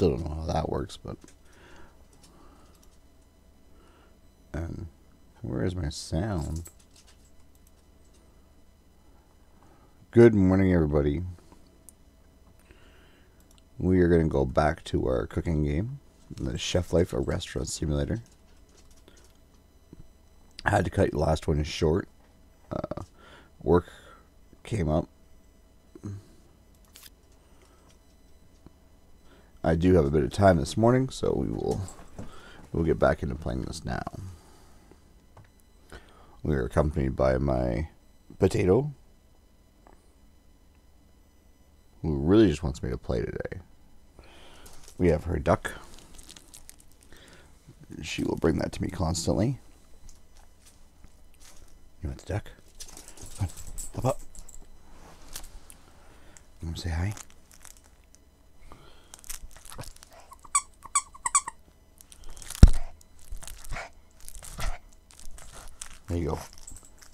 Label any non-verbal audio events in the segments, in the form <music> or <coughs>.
Still don't know how that works, but. And where is my sound? Good morning, everybody. We are going to go back to our cooking game, the Chef Life, a restaurant simulator. I had to cut the last one short. Uh, work came up. I do have a bit of time this morning, so we will we'll get back into playing this now. We are accompanied by my potato, who really just wants me to play today. We have her duck. She will bring that to me constantly. You want the duck? Up, up. You want to say hi? There you go.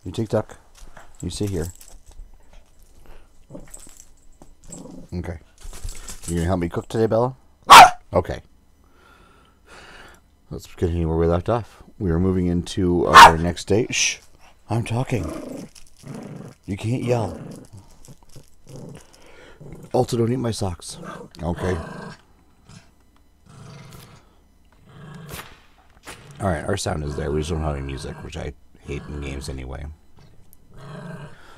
You take duck. You sit here. Okay. You gonna help me cook today, Bella? Ah! Okay. Let's continue where we left off. We are moving into our ah! next day. Shh. I'm talking. You can't yell. Also, don't eat my socks. Okay. Alright, our sound is there. We just don't have any music, which I hate in games anyway.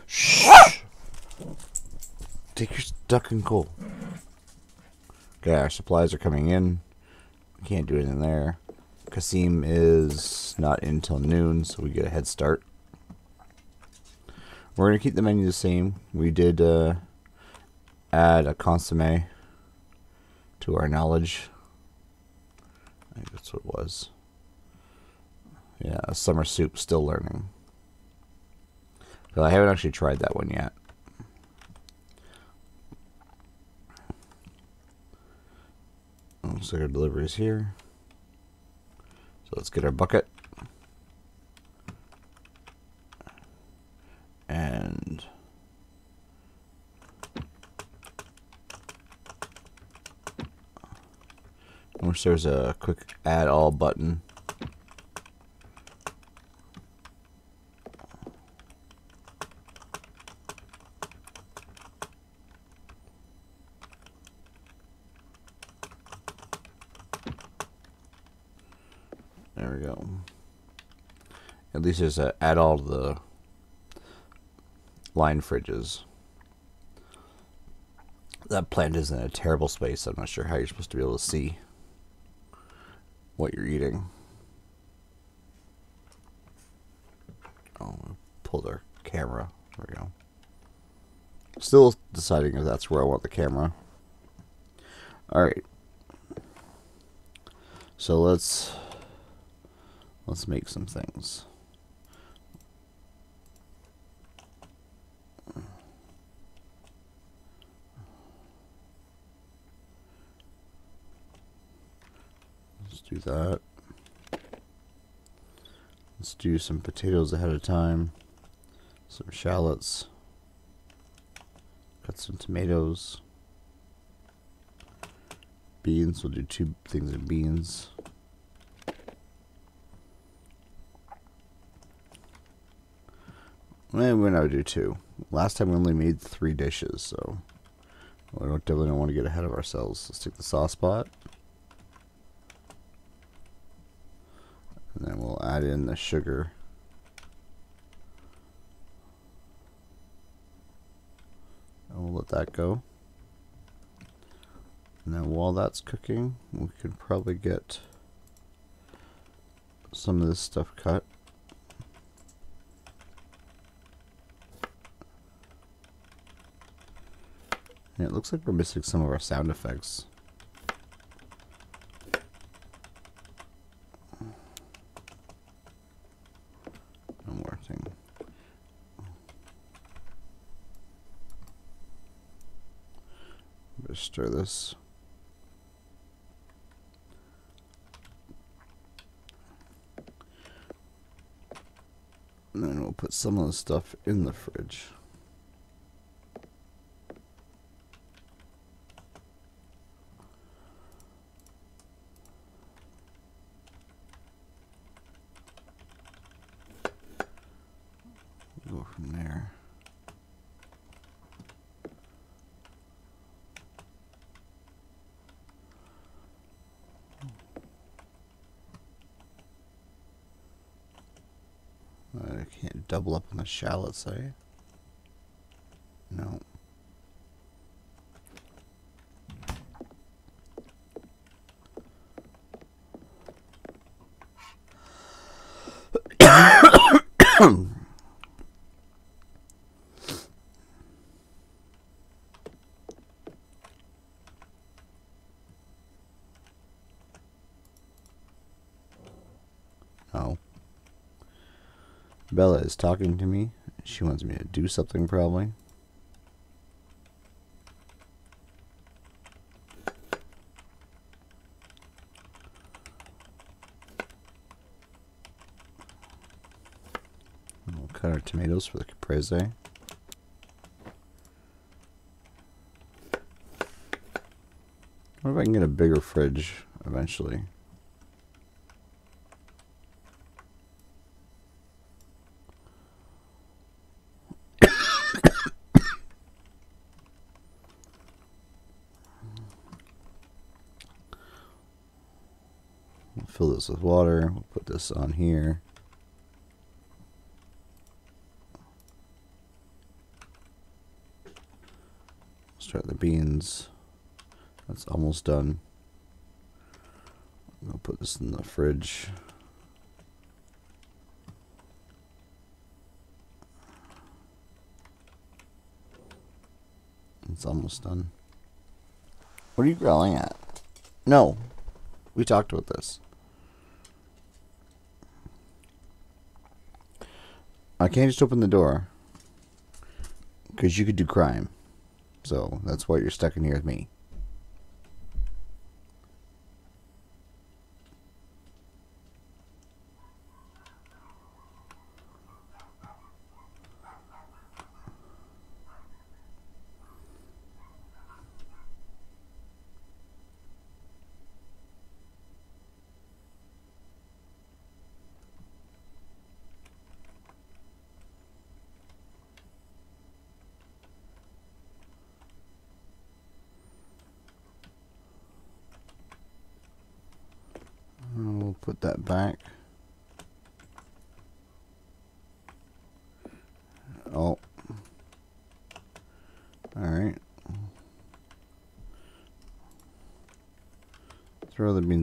Shh! Take your duck and go. Okay, our supplies are coming in. We Can't do anything there. Kasim is not in till noon, so we get a head start. We're going to keep the menu the same. We did uh, add a consomme to our knowledge. I think that's what it was. Yeah, summer soup, still learning. But I haven't actually tried that one yet. Looks like our delivery is here. So let's get our bucket. And I wish there was a quick add all button. There we go. At least there's a add all the line fridges. That plant is in a terrible space. I'm not sure how you're supposed to be able to see what you're eating. Oh, pulled our camera. There we go. Still deciding if that's where I want the camera. Alright. So let's let's make some things. Let's that. Let's do some potatoes ahead of time. Some shallots. Cut some tomatoes. Beans. We'll do two things of beans. Eh, Maybe we're gonna do two. Last time we only made three dishes, so we don't definitely don't want to get ahead of ourselves. Let's take the sauce pot. And then we'll add in the sugar. And we'll let that go. And then while that's cooking, we could probably get some of this stuff cut. And it looks like we're missing some of our sound effects. One more thing. This. And then we'll put some of the stuff in the fridge. I can't double up on the shallots, eh? No. oh. Bella is talking to me. She wants me to do something, probably. We'll cut our tomatoes for the caprese. What if I can get a bigger fridge eventually? fill this with water. We'll put this on here. Start the beans. That's almost done. I'll put this in the fridge. It's almost done. What are you growling at? No. We talked about this. I can't just open the door. Because you could do crime. So that's why you're stuck in here with me. We'll put that back. Oh. Alright.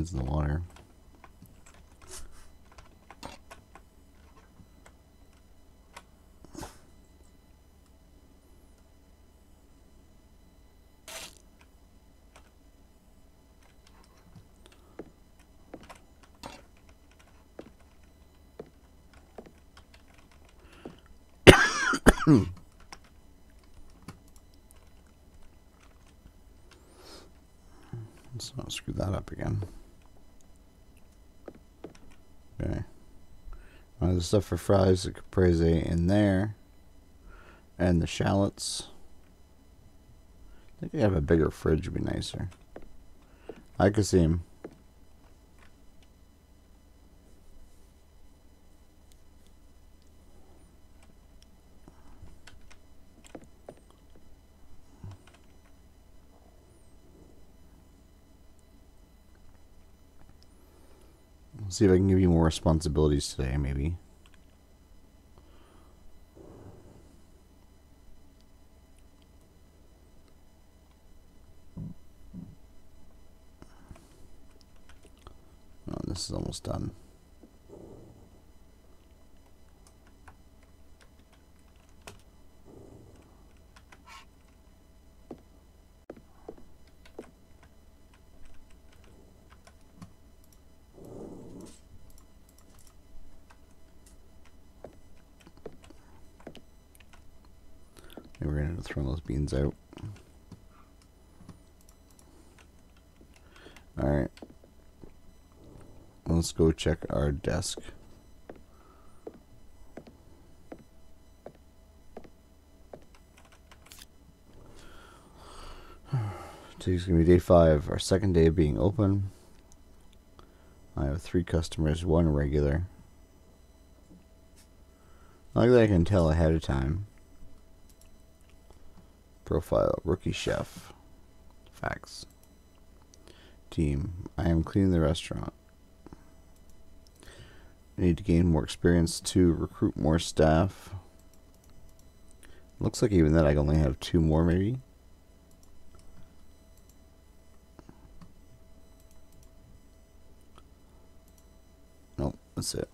Throw the water. Let's <coughs> not screw that up again. Okay. Uh, the stuff for fries, the caprese in there. And the shallots. I think I have a bigger fridge would be nicer. I could see him. See if I can give you more responsibilities today, maybe. Oh, this is almost done. We're gonna throw those beans out. Alright. Let's go check our desk. <sighs> Today's gonna be day five, our second day of being open. I have three customers, one regular. Like that I can tell ahead of time. Profile, rookie chef. Facts. Team, I am cleaning the restaurant. I need to gain more experience to recruit more staff. Looks like even that I only have two more maybe. Nope, that's it.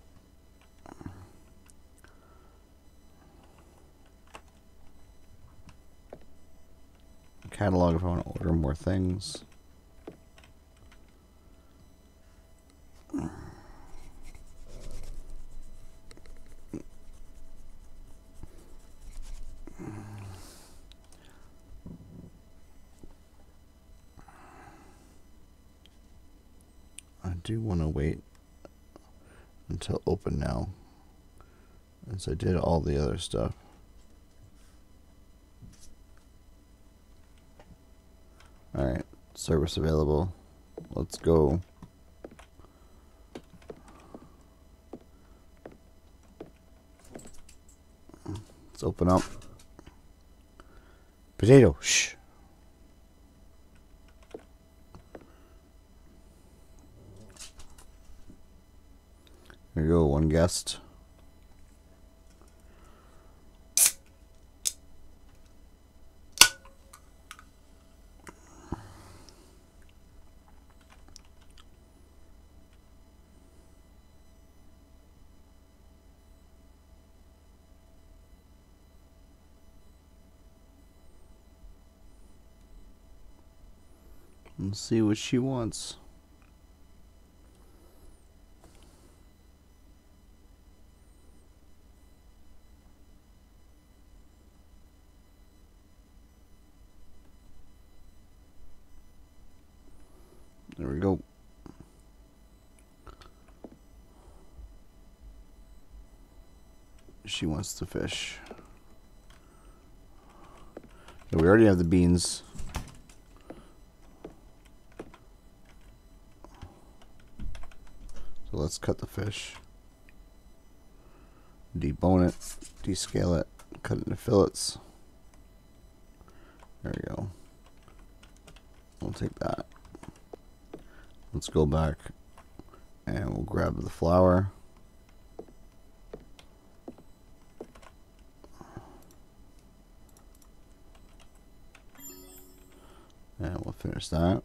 Catalog if I want to order more things. do want to wait until open now as I did all the other stuff. Alright, service available. Let's go. Let's open up. Potato, shh. There you go, one guest. Let's see what she wants. There we go. She wants to fish. We already have the beans. So let's cut the fish. Debone it, descale it, cut it into fillets. There we go. We'll take that. Let's go back and we'll grab the flour. And we'll finish that.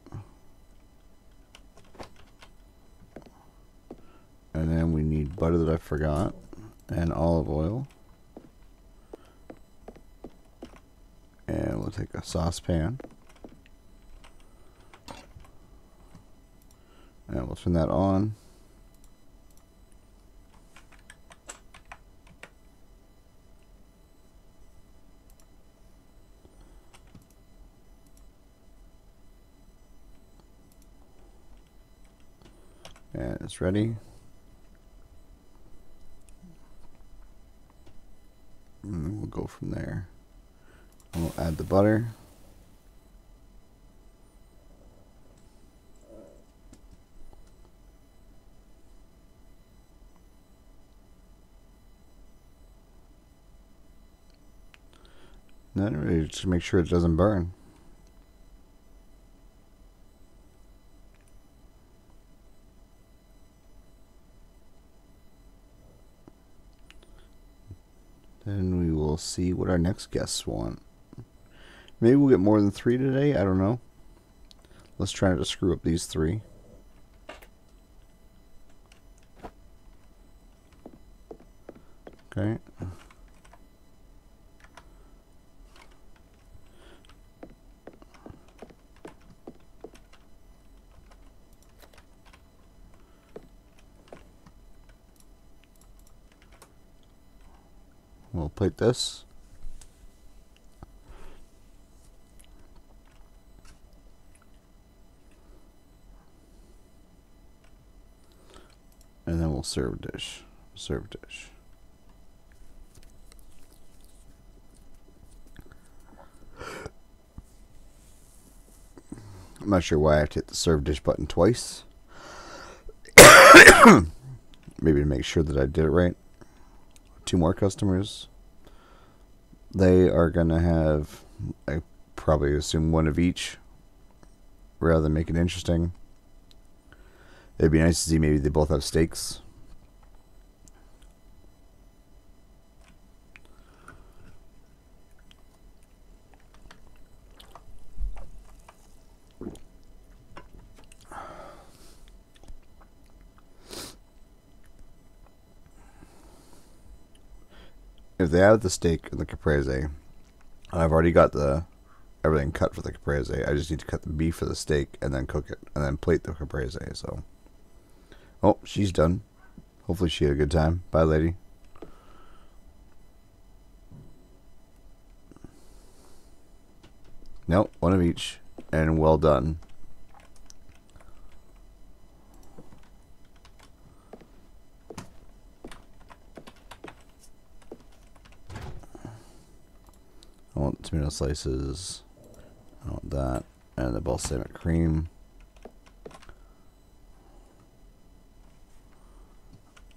And then we need butter that I forgot and olive oil. And we'll take a saucepan. And we'll turn that on. And it's ready. And we'll from there. We'll add the butter. Then just make sure it doesn't burn. Then we will see what our next guests want. Maybe we'll get more than three today. I don't know. Let's try not to screw up these three. Okay. We'll this. And then we'll serve dish. Serve dish. I'm not sure why I have to hit the serve dish button twice. <coughs> Maybe to make sure that I did it right two more customers. They are going to have, I probably assume, one of each rather than make it interesting. It'd be nice to see maybe they both have steaks. They add the steak and the caprese, I've already got the everything cut for the caprese. I just need to cut the beef for the steak and then cook it and then plate the caprese. So, oh, she's done. Hopefully, she had a good time. Bye, lady. Nope, one of each, and well done. Tomato slices. I want that. And the balsamic cream.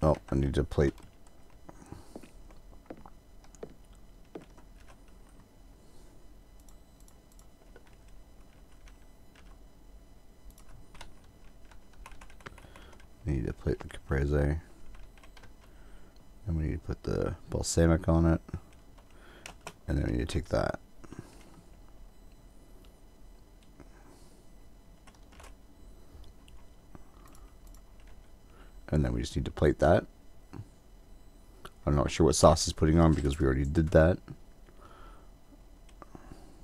Oh, I need to plate. Need to plate the caprese. And we need to put the balsamic on it. And then we need to take that. And then we just need to plate that. I'm not sure what sauce is putting on because we already did that.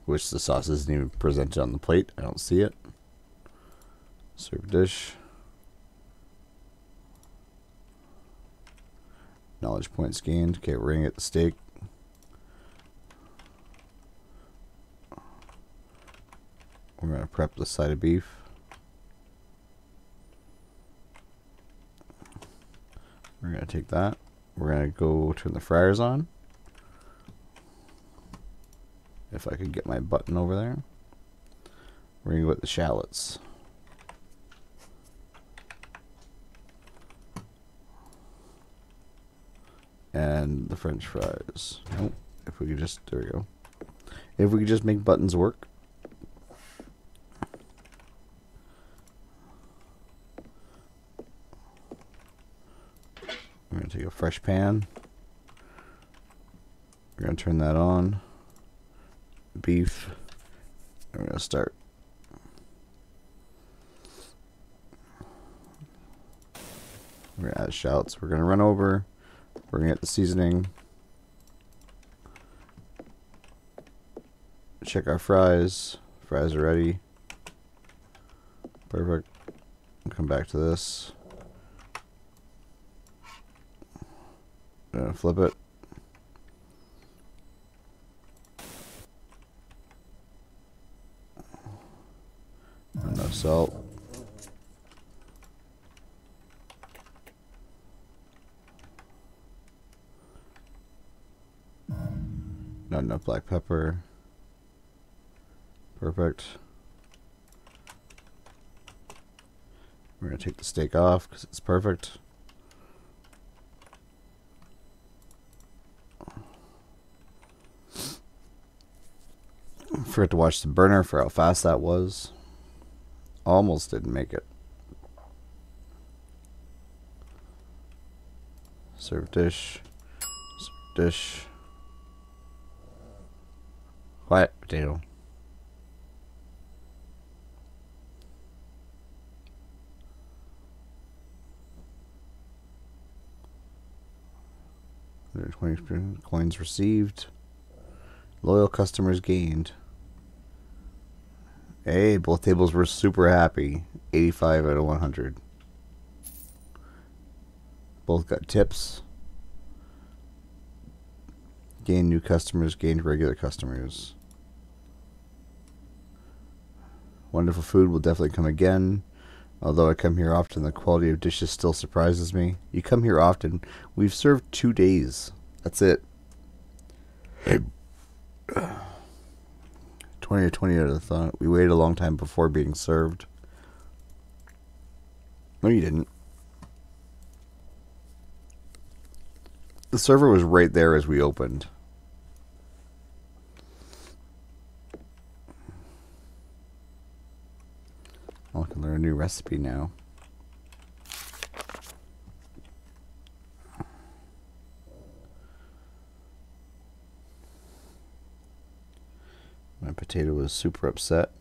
Which the sauce isn't even presented on the plate. I don't see it. Serve dish. Knowledge points gained. Okay, we're going to get the steak. Going to prep the side of beef. We're going to take that. We're going to go turn the fryers on. If I could get my button over there. We're going to go with the shallots. And the french fries. Nope. If we could just, there we go. If we could just make buttons work. We're going to take a fresh pan. We're going to turn that on. Beef. We're going to start. We're going to add shallots. We're going to run over. We're going to get the seasoning. Check our fries. Fries are ready. Perfect. Come back to this. Gonna flip it. No salt. Not enough black pepper. Perfect. We're going to take the steak off because it's perfect. Forgot to watch the burner for how fast that was. Almost didn't make it. Serve dish. Serve dish. Quiet potato. Twenty coins received. Loyal customers gained. Hey, both tables were super happy. 85 out of 100. Both got tips. Gained new customers, gained regular customers. Wonderful food will definitely come again. Although I come here often, the quality of dishes still surprises me. You come here often. We've served two days. That's it. <clears throat> 20 or 20 out of the thought. We waited a long time before being served. No, you didn't. The server was right there as we opened. I can learn a new recipe now. My potato was super upset.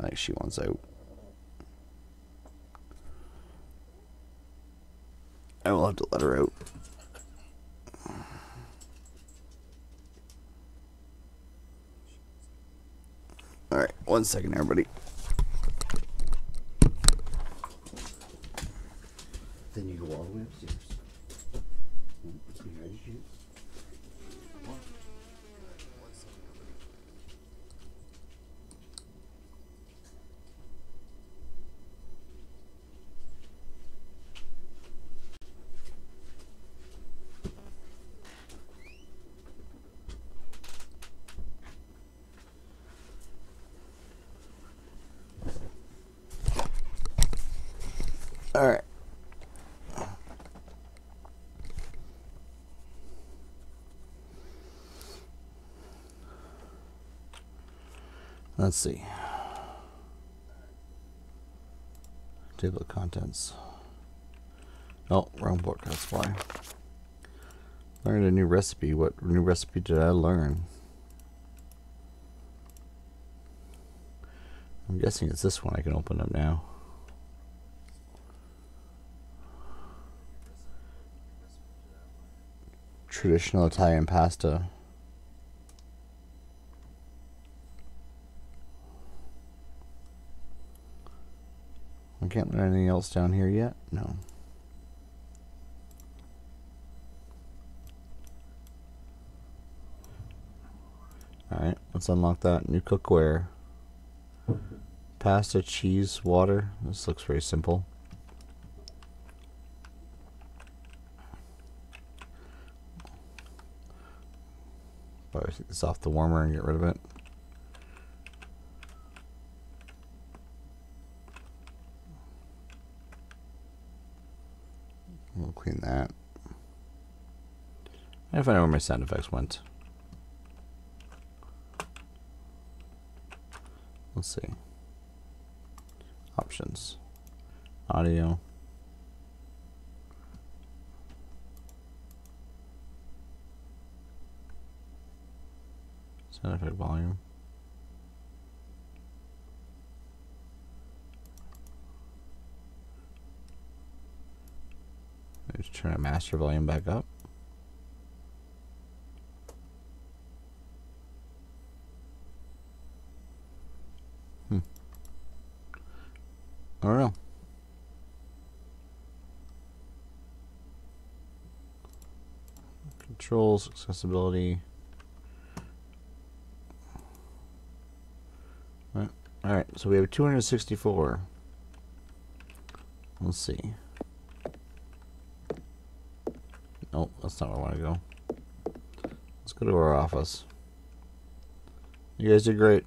like she wants out. I will have to let her out. Alright, one second, everybody. Then you go all the way upstairs. Behind you. Alright. Let's see. Table of contents. Oh, wrong book, that's why. Learned a new recipe. What new recipe did I learn? I'm guessing it's this one I can open up now. Traditional Italian pasta. Can't learn anything else down here yet? No. Alright, let's unlock that. New cookware. Pasta, cheese, water. This looks very simple. Probably take this off the warmer and get rid of it. We'll clean that. I find out where my sound effects went. Let's see. Options. Audio. Sound effect volume. Just turn our master volume back up. Hmm. I don't know. Controls, accessibility. All right. So we have 264. Let's see. Nope, that's not where I want to go. Let's go to our office. You guys did great.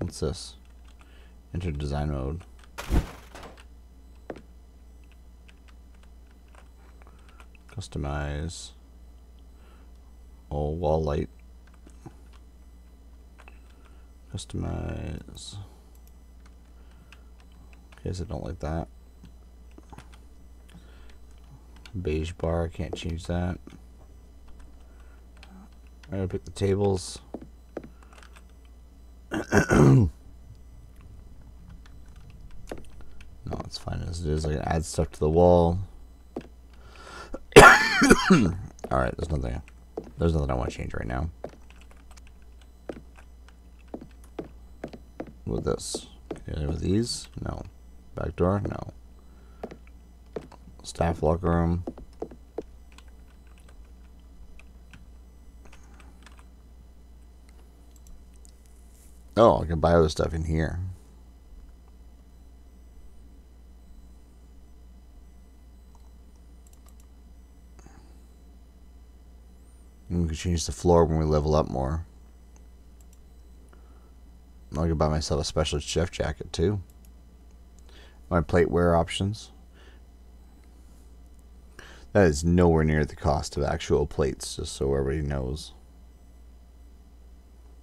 What's this? Enter design mode. Customize. Oh, wall light. Customize. So I don't like that. Beige bar, can't change that. I'm gonna pick the tables. <coughs> no, it's fine as it is. I can add stuff to the wall. <coughs> Alright, there's nothing there's nothing I want to change right now. With this. With these? No. Back door? No. Staff locker room. Oh, I can buy other stuff in here. And we can change the floor when we level up more. I can buy myself a special chef jacket too. My plateware options. That is nowhere near the cost of actual plates, just so everybody knows.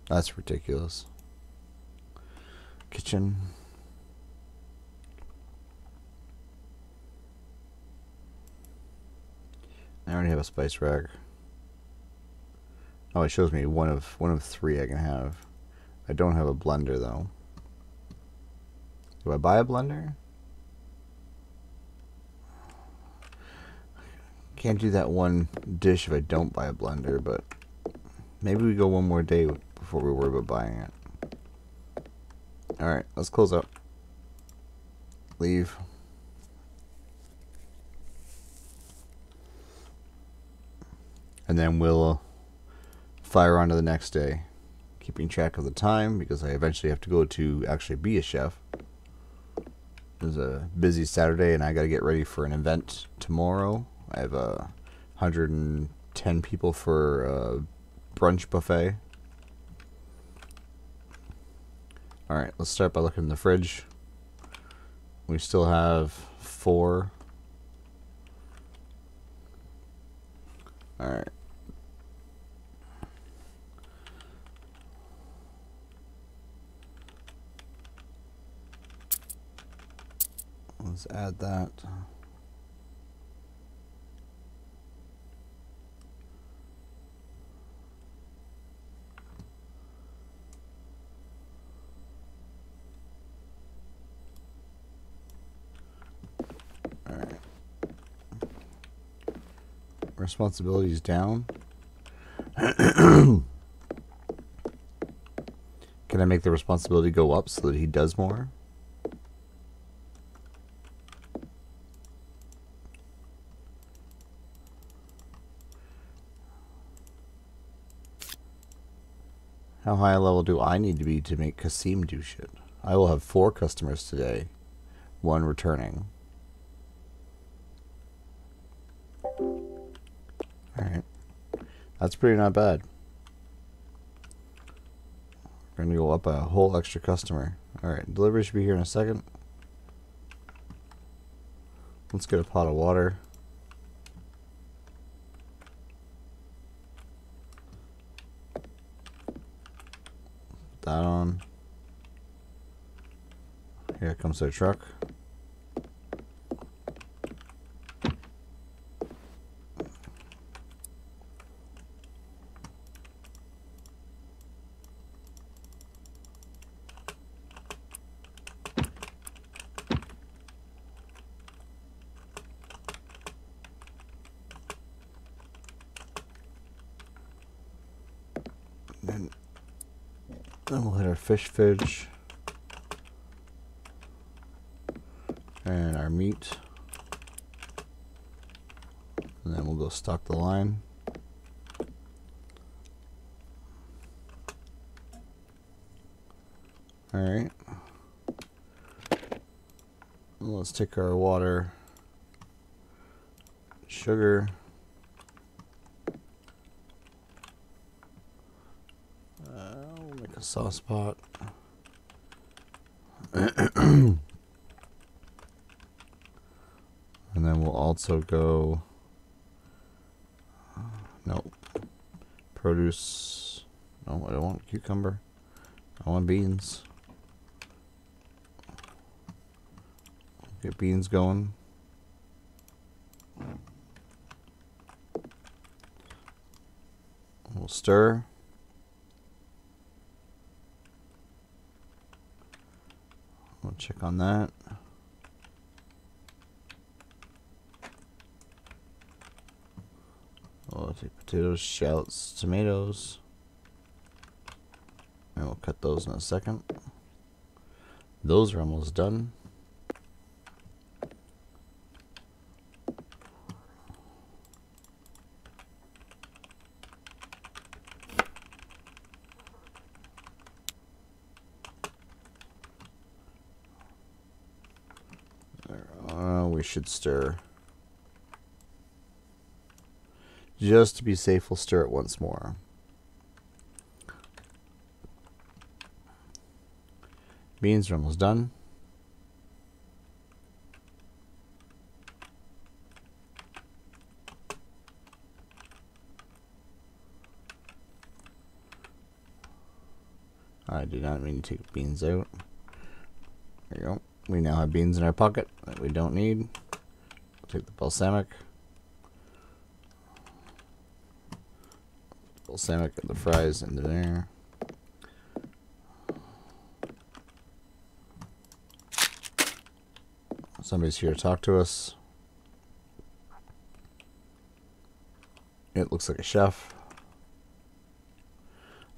That's ridiculous. Kitchen. I already have a spice rack. Oh, it shows me one of one of three I can have. I don't have a blender though. Do I buy a blender? Can't do that one dish if I don't buy a blender, but maybe we go one more day before we worry about buying it. Alright, let's close up. Leave. And then we'll uh, fire on to the next day, keeping track of the time because I eventually have to go to actually be a chef. It's a busy Saturday, and I got to get ready for an event tomorrow. I have a 110 people for a brunch buffet. All right, let's start by looking in the fridge. We still have four. All Let's add that. Alright. Responsibilities down. <coughs> Can I make the responsibility go up so that he does more? How high a level do I need to be to make Kasim do shit? I will have four customers today, one returning. Alright. That's pretty not bad. We're gonna go up a whole extra customer. Alright, delivery should be here in a second. Let's get a pot of water. That on. Here comes their truck. Then then we'll hit our fish fridge. And our meat. And then we'll go stock the line. Alright. Let's take our water, sugar, sauce pot. <clears throat> and then we'll also go nope. Produce no I don't want cucumber. I want beans. Get beans going. We'll stir We'll check on that. We'll take potatoes, shallots, tomatoes. And we'll cut those in a second. Those are almost done. Should stir. Just to be safe, we'll stir it once more. Beans are almost done. I do not mean to take beans out. There you go. We now have beans in our pocket that we don't need. Take the balsamic. balsamic and the fries into there. Somebody's here to talk to us. It looks like a chef.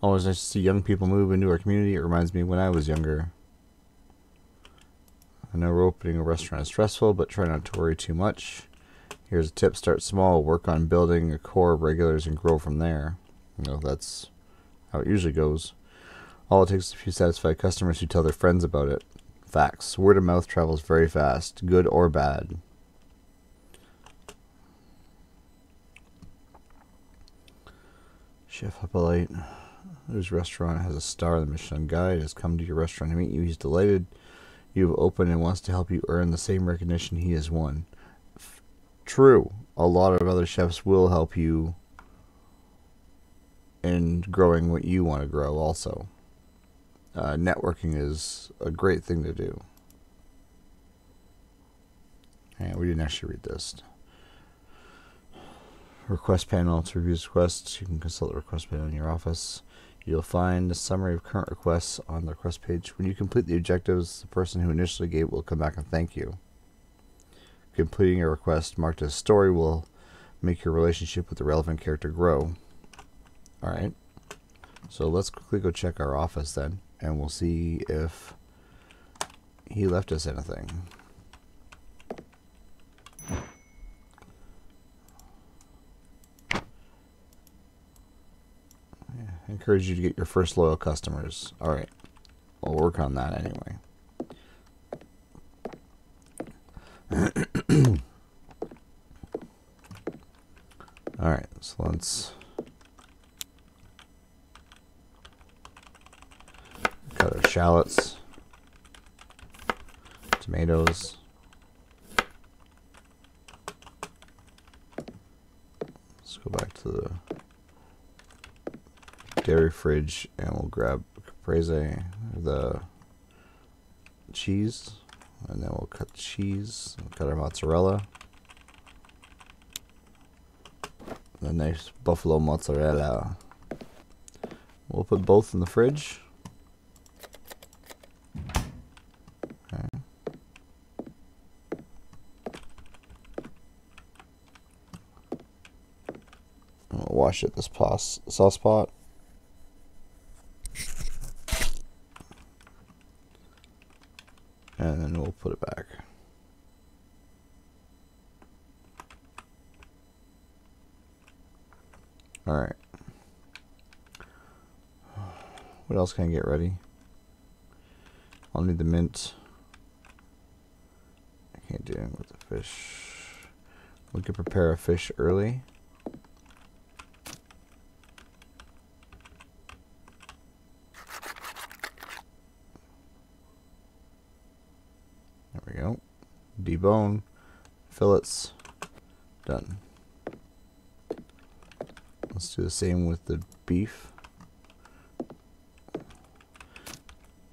Always nice to see young people move into our community. It reminds me when I was younger. I know opening a restaurant is stressful, but try not to worry too much. Here's a tip start small, work on building a core of regulars, and grow from there. You know, that's how it usually goes. All it takes is a few satisfied customers who tell their friends about it. Facts. Word of mouth travels very fast, good or bad. Chef Hippolyte, whose restaurant has a star in the Michelin Guide, has come to your restaurant to meet you. He's delighted you have opened and wants to help you earn the same recognition he has won. F- True, a lot of other chefs will help you in growing what you want to grow, also. Uh, networking is a great thing to do. And we didn't actually read this. Request panel to review requests. You can consult the request panel in your office. You'll find a summary of current requests on the request page. When you complete the objectives, the person who initially gave will come back and thank you. Completing a request marked as story will make your relationship with the relevant character grow. Alright. So let's quickly go check our office then, and we'll see if he left us anything. Encourage you to get your first loyal customers. Alright. We'll work on that anyway. <clears throat> Alright, so let's cut our shallots, tomatoes. Let's go back to the dairy fridge and we'll grab caprese, the cheese, and then we'll cut cheese, we'll cut our mozzarella. The nice buffalo mozzarella. We'll put both in the fridge. Okay. I'll wash it this sauce pot. And then we'll put it back. Alright. What else can I get ready? I'll need the mint. I can't do it with the fish. We could prepare a fish early. There we go. Debone. Fillets. Done. Let's do the same with the beef.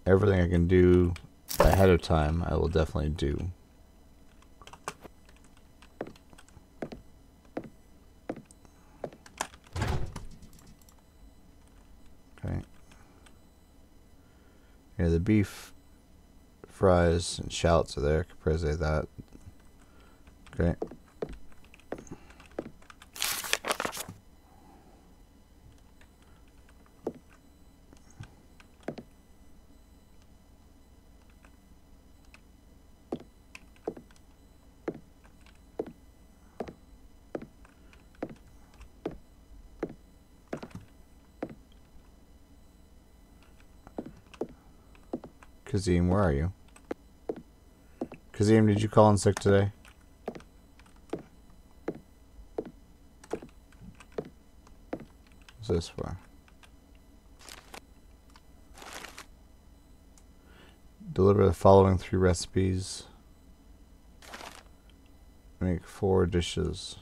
Everything I can do ahead of time, I will definitely do. Okay. Yeah, the beef fries and shallots are there. Caprese that. Okay. Kazim, where are you? Kazim, did you call in sick today? What's this for? Deliver the following three recipes. Make four dishes.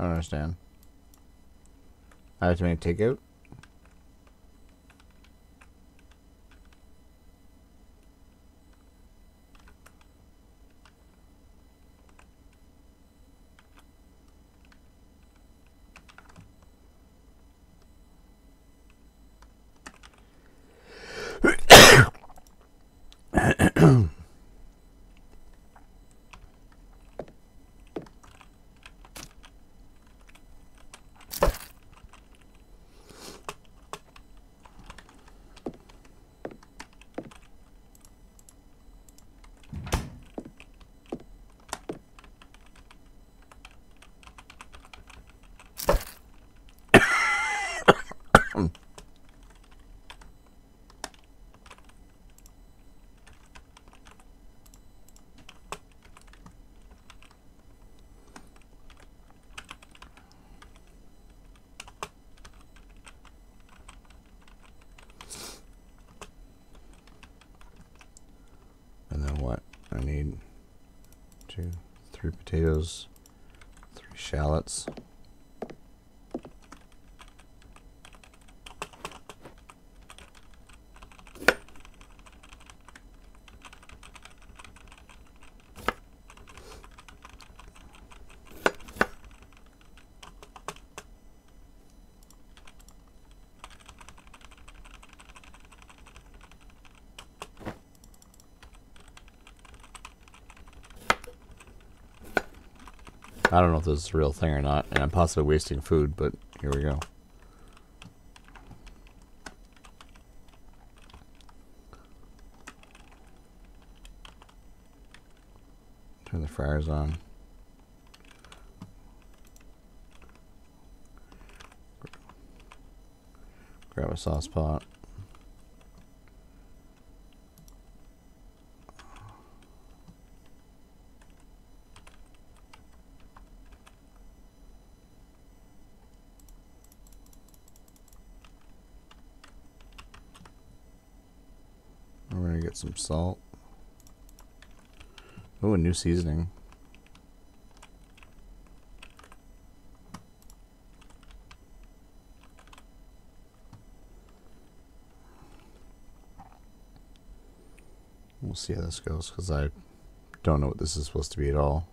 I don't understand. I have to make takeout? I need two, three potatoes, three shallots. I don't know if this is a real thing or not, and I'm possibly wasting food, but here we go. Turn the fryers on. Grab a sauce pot. We're gonna get some salt. Oh, a new seasoning. We'll see how this goes because I don't know what this is supposed to be at all.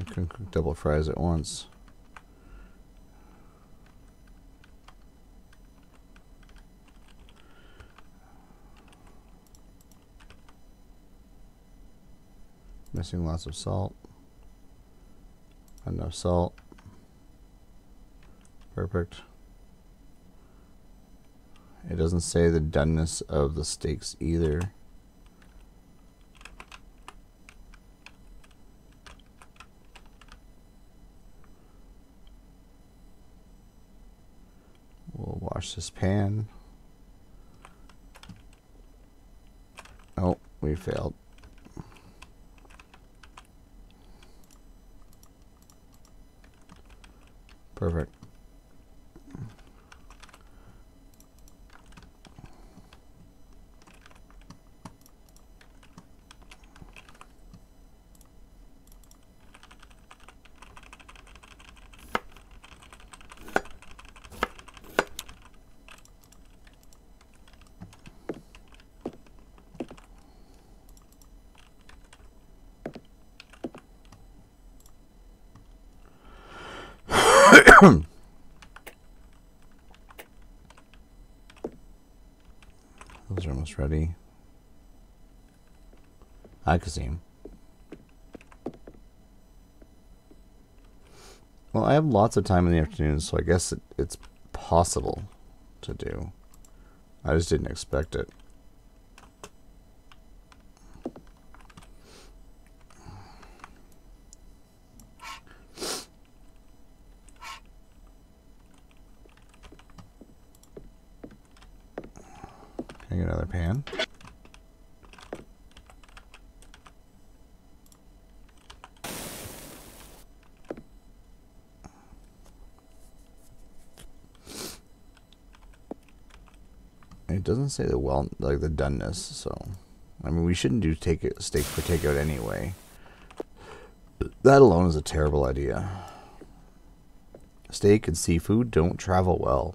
I can cook double fries at once. Missing lots of salt. Enough salt. Perfect. It doesn't say the doneness of the steaks either. We'll pan. Oh, we failed. Perfect. Those are almost ready. Kazim. Well, I have lots of time in the afternoon, so I guess it, it's possible to do. I just didn't expect it. Can I get another pan? It doesn't say the well, like the doneness, so I mean we shouldn't do take steak for takeout anyway. That alone is a terrible idea. Steak and seafood don't travel well.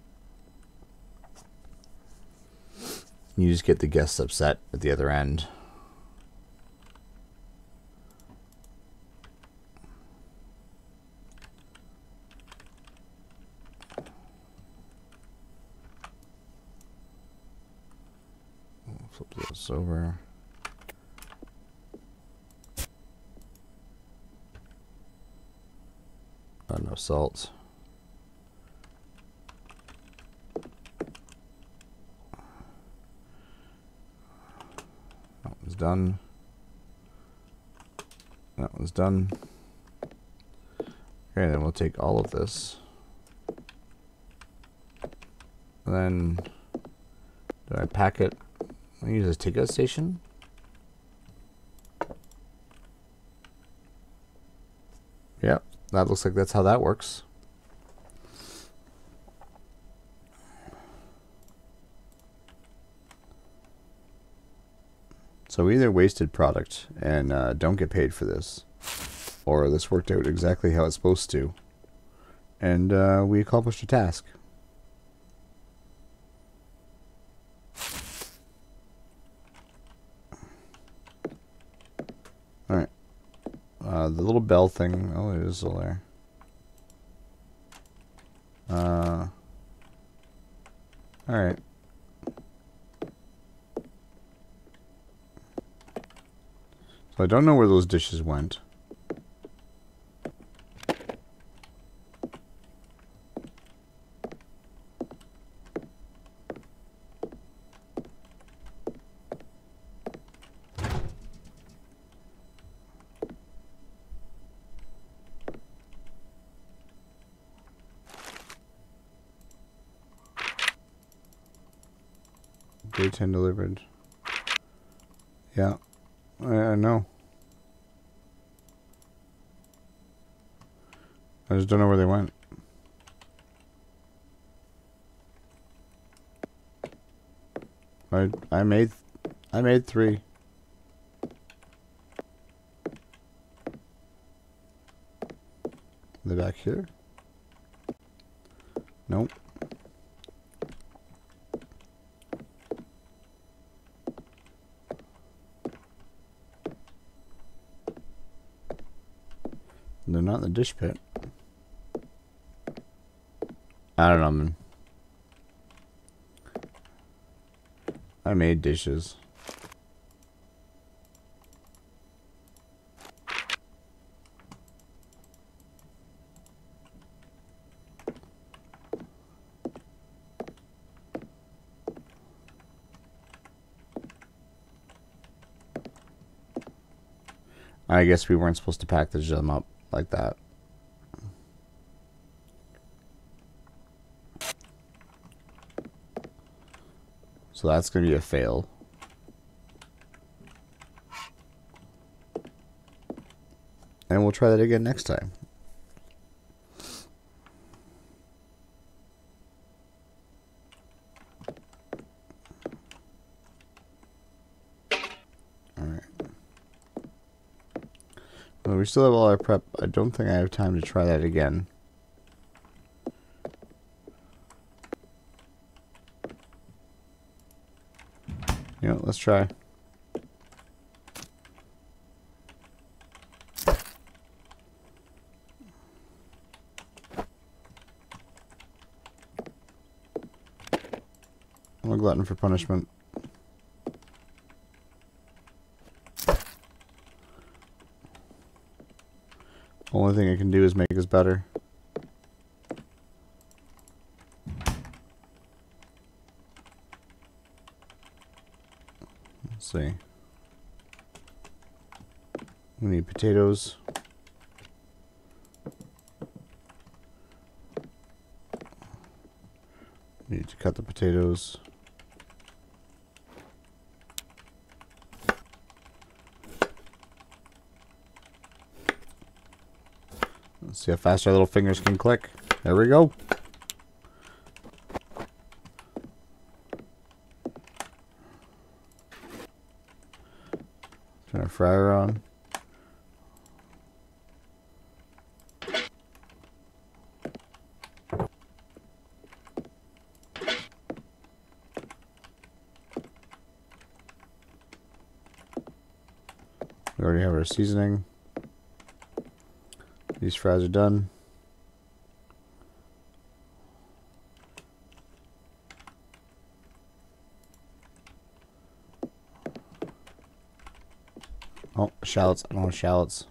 You just get the guests upset at the other end. We'll flip this over. Not enough salt. That one's done. That one's done. Okay, then we'll take all of this. And then do I pack it? I use a ticket station. Yep, that looks like that's how that works. So we either wasted product and uh, don't get paid for this, or this worked out exactly how it's supposed to, and uh, we accomplished a task. Alright. Uh, the little bell thing, oh, it is still there. Uh, Alright. So I don't know where those dishes went. Day 10 delivered. Yeah. I know. I just don't know where they went. I I made I made three. They back here? Nope. They're not in the dish pit. I don't know, man. I made dishes. I guess we weren't supposed to package them up like that. So that's going to be a fail. And we'll try that again next time. Alright. Well, we still have all our prep. I don't think I have time to try that again. Let's try. I'm a glutton for punishment. Only thing I can do is make us better. See. We need potatoes. Need to cut the potatoes. Let's see how fast our little fingers can click. There we go. Fryer on. We already have our seasoning. These fries are done. Oh, shallots. I don't want shallots.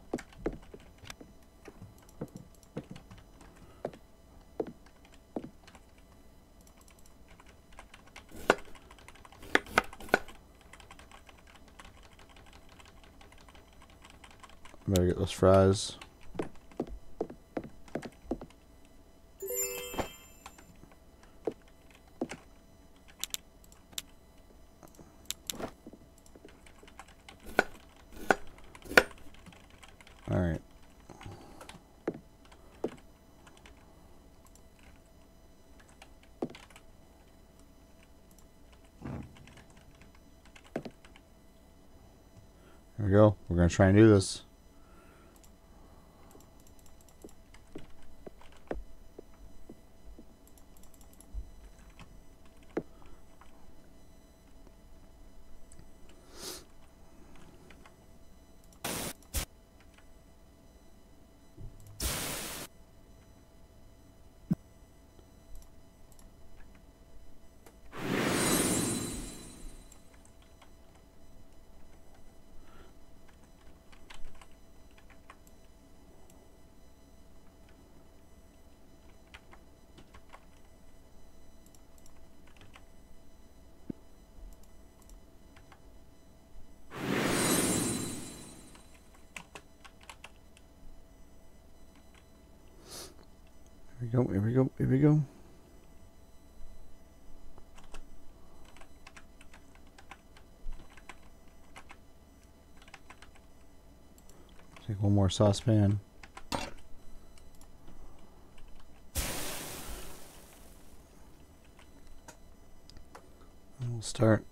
Better get those fries. go. We're gonna try and do this. Here we go, here we go, here we go. Take one more saucepan. And we'll start.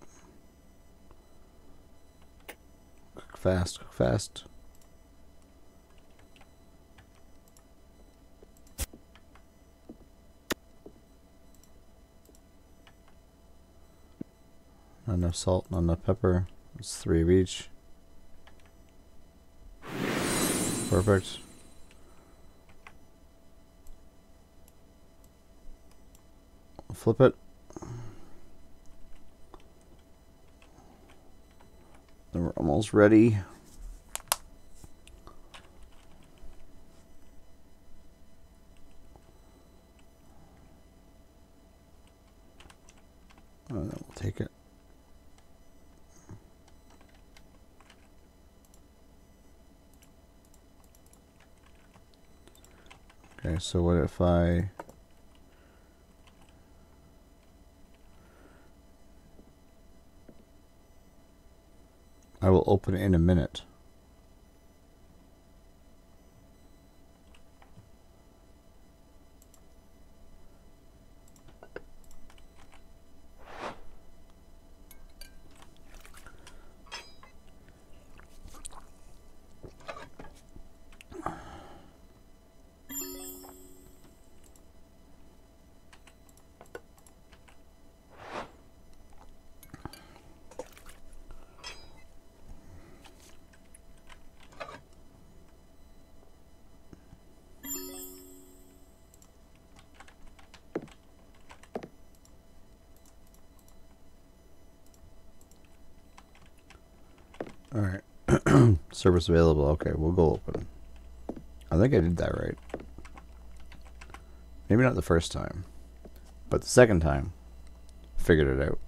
Cook fast, cook fast. Not enough salt, not enough pepper. It's three of each. Perfect. Flip it. Then we're almost ready. And then we'll take it. Okay, so what if I I will open it in a minute. All right. Service available. Okay, we'll go open. I think I did that right. Maybe not the first time, but the second time, figured it out.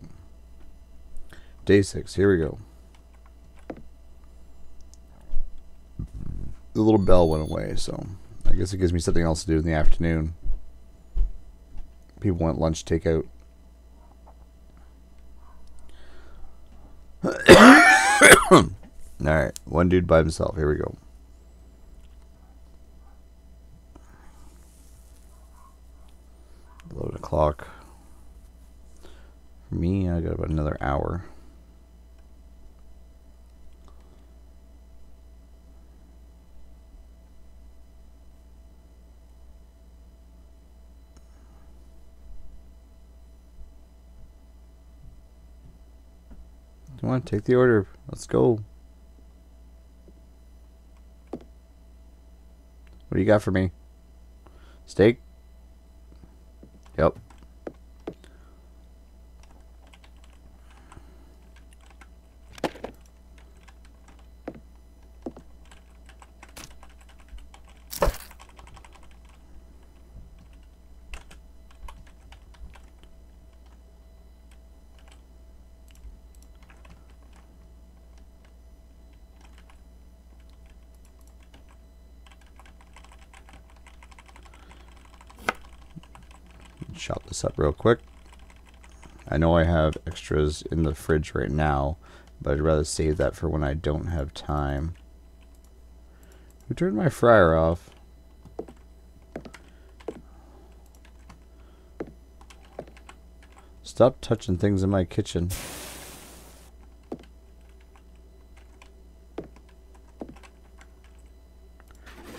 Day six. Here we go. The little bell went away, so I guess it gives me something else to do in the afternoon. People want lunch takeout. All right, one dude by himself. Here we go. Eleven o'clock. For me, I got about another hour. Come on, take the order. Let's go. What do you got for me? Steak? Yep. real quick. I know I have extras in the fridge right now, but I'd rather save that for when I don't have time. Who turned my fryer off? Stop touching things in my kitchen.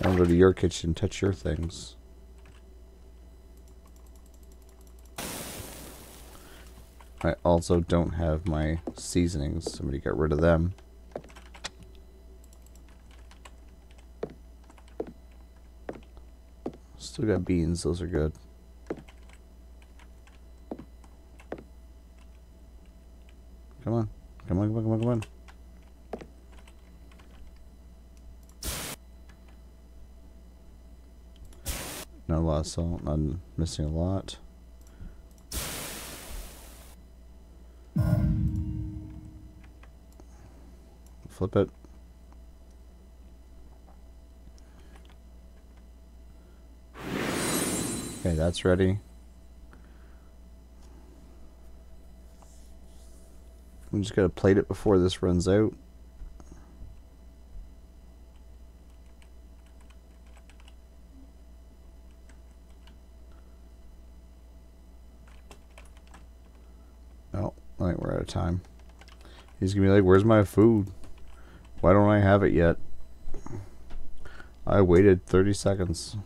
I'll go to your kitchen, touch your things. I also don't have my seasonings. Somebody got rid of them. Still got beans. Those are good. Come on. Come on, come on, come on, come on. Not a lot of salt. Not missing a lot. Flip it. Okay, that's ready. We just gotta plate it before this runs out. Oh, I think we're out of time. He's gonna be like, where's my food? Why don't I have it yet? I waited 30 seconds.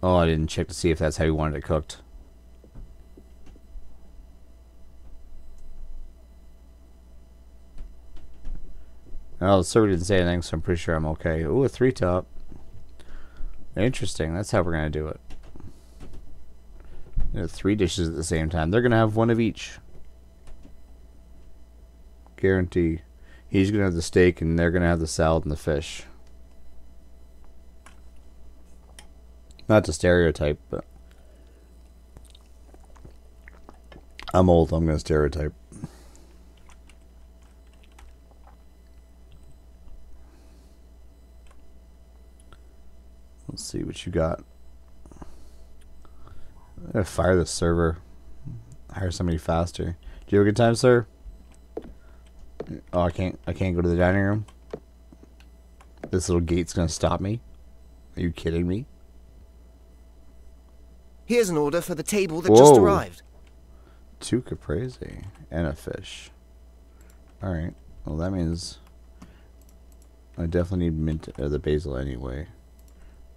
Oh, I didn't check to see if that's how you wanted it cooked. Oh, the server didn't say anything, so I'm pretty sure I'm okay. Ooh, a three top. Interesting. That's how we're going to do it. You know, three dishes at the same time. They're going to have one of each. Guarantee. He's going to have the steak, and they're going to have the salad and the fish. Not to stereotype, but I'm old. I'm going to stereotype. Let's see what you got. I'm gonna fire the server. Hire somebody faster. Do you have a good time, sir? Oh, I can't. I can't go to the dining room. This little gate's gonna stop me. Are you kidding me? Here's an order for the table that just arrived. Two caprese and a fish. All right. Well, that means I definitely need mint or the basil anyway.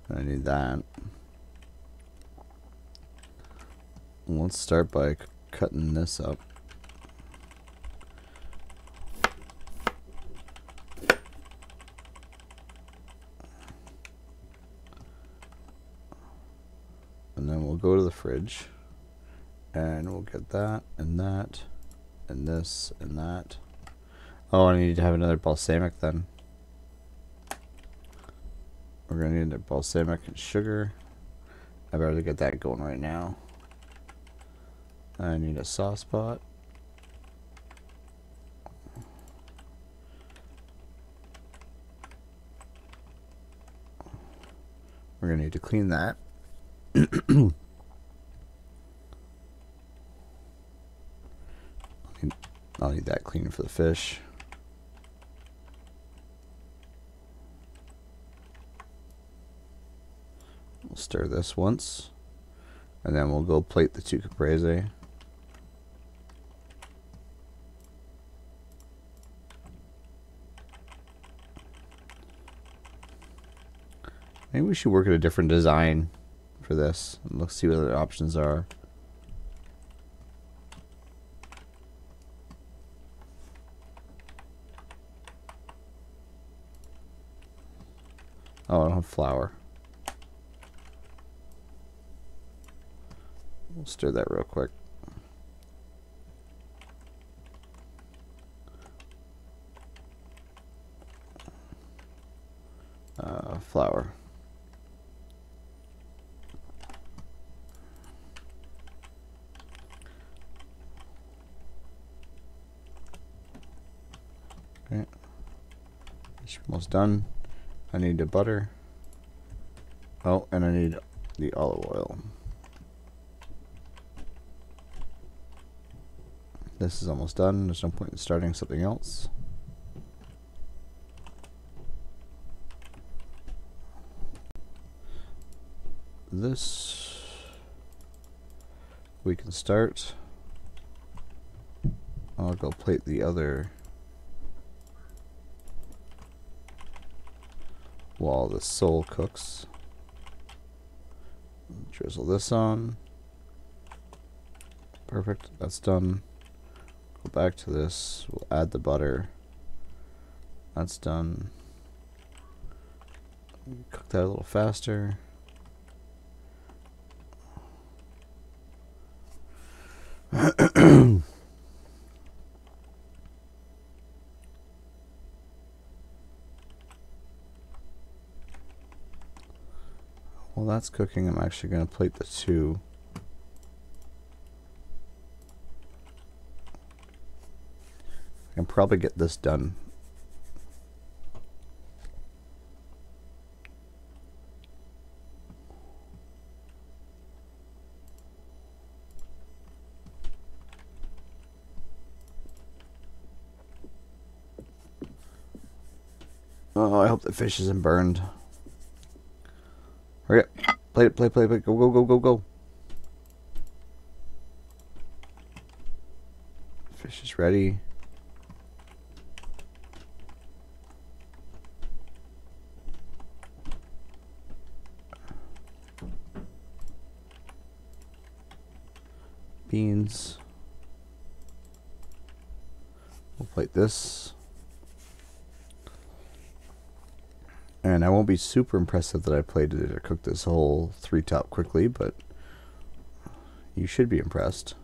I need that. Let's start by cutting this up. And then we'll go to the fridge and we'll get that and that and this and that. Oh, I need to have another balsamic then. We're gonna need a balsamic and sugar. I better get that going right now. I need a sauce pot. We're gonna need to clean that. <coughs> I'll need that clean for the fish. Stir this once. And then we'll go plate the two caprese. Maybe we should work at a different design for this. Let's see what other options are. Oh, I don't have flour. We'll stir that real quick. Uh, flour. Okay. It's almost done. I need the butter. Oh, and I need the olive oil. This is almost done. There's no point in starting something else. This we can start. I'll go plate the other while the sole cooks. Drizzle this on. Perfect, that's done. Go back to this, we'll add the butter. That's done. Cook that a little faster. <coughs> Well, that's cooking, I'm actually going to plate the two. I can probably get this done. Oh, I hope the fish isn't burned. Hurry up. Play it, play, play, play. Go, go, go, go, go. Fish is ready. Beans. We'll plate this. And I won't be super impressive that I played it or cooked this whole three top quickly, but you should be impressed.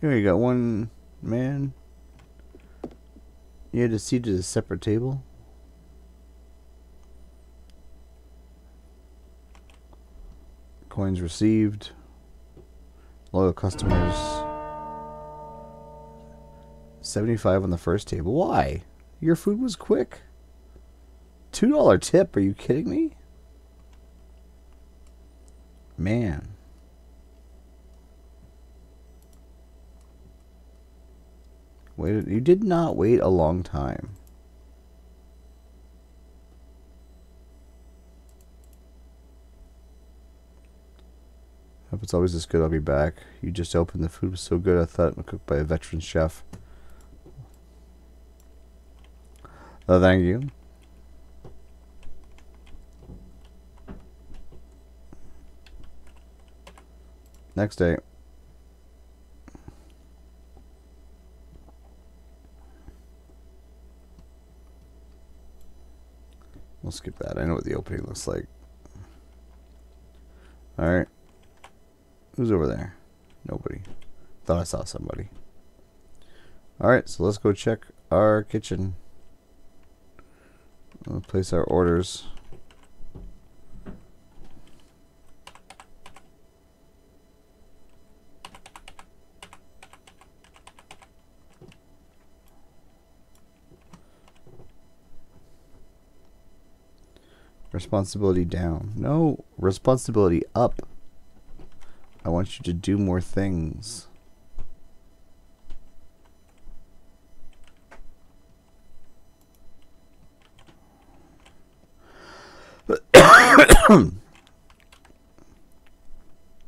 Here you got one man. You had to seat at a separate table. Coins received. Loyal customers. 75 on the first table. Why? Your food was quick. $2 tip. Are you kidding me? Man. Waited. You did not wait a long time. Hope it's always this good. I'll be back. You just opened. The food was so good. I thought it was cooked by a veteran chef. Oh, thank you. Next day. We'll skip that. I know what the opening looks like. Alright. Who's over there? Nobody. Thought I saw somebody. Alright, so let's go check our kitchen. We'll place our orders. Responsibility down. No, responsibility up. I want you to do more things. I'm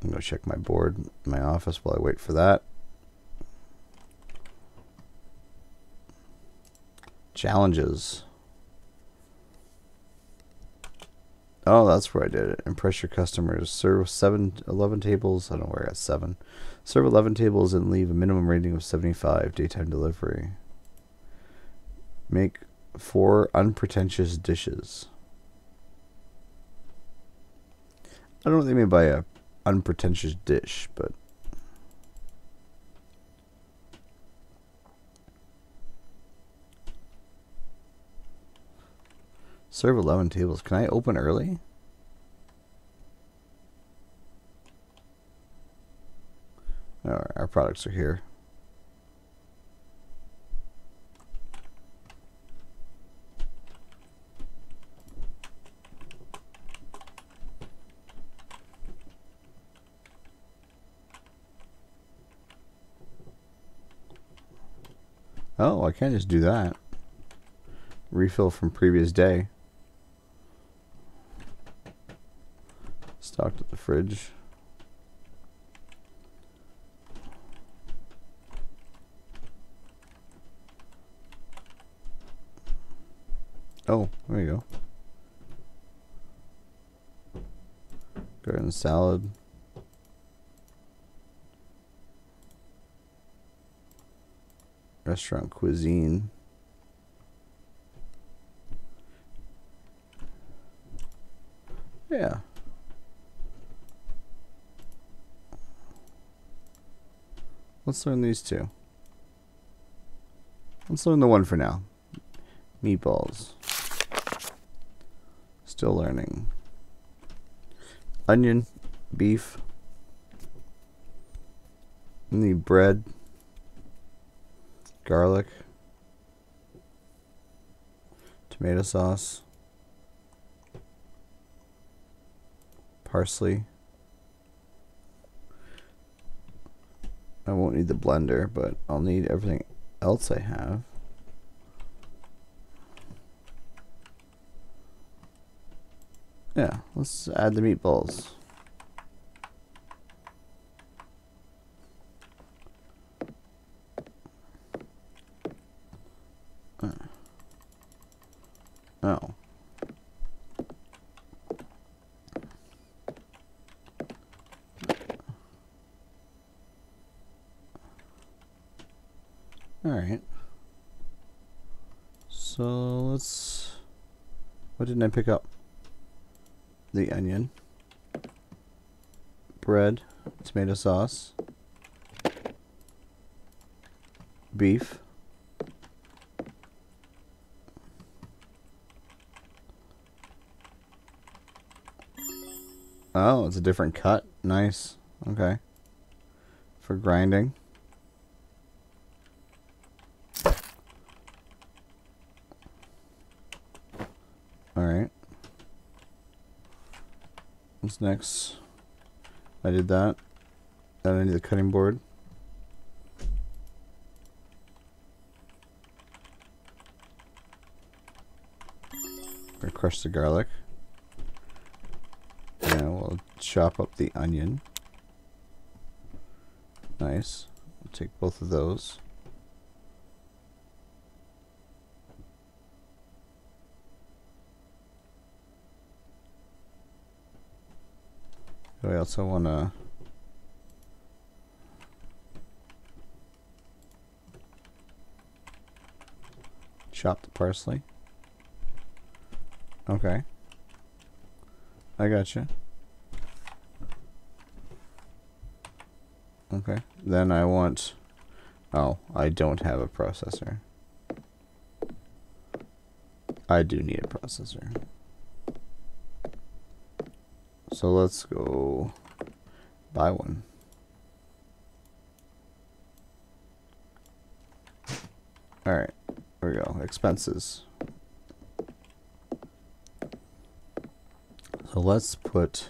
going to check my board in my office while I wait for that. Challenges. Oh, that's where I did it. Impress your customers. Serve seven, 11 tables. I don't know where I got 7. Serve 11 tables and leave a minimum rating of 75. Daytime delivery. Make 4 unpretentious dishes. I don't know what they mean by a unpretentious dish, but serve 11 tables. Can I open early? Our products are here. Oh, I can't just do that. Refill from previous day. Fridge. Oh, there you go. Garden salad. Restaurant cuisine. Yeah. Let's learn these two. Let's learn the one for now. Meatballs. Still learning. Onion, beef. Need bread, garlic, tomato sauce, parsley. I won't need the blender, but I'll need everything else I have. Yeah, let's add the meatballs. Uh. Oh. Alright. So let's. What didn't pick up? The onion, bread, tomato sauce, beef, Oh, it's a different cut. Nice. Okay. For grinding. Alright. What's next? I did that. Then I need the cutting board. Or crush the garlic. And we'll chop up the onion. Nice. We'll take both of those. I also want to chop the parsley. Okay. I got you. Okay. Then I want... Oh, I don't have a processor. I do need a processor. So let's go buy one. Alright, here we go. Expenses. So let's put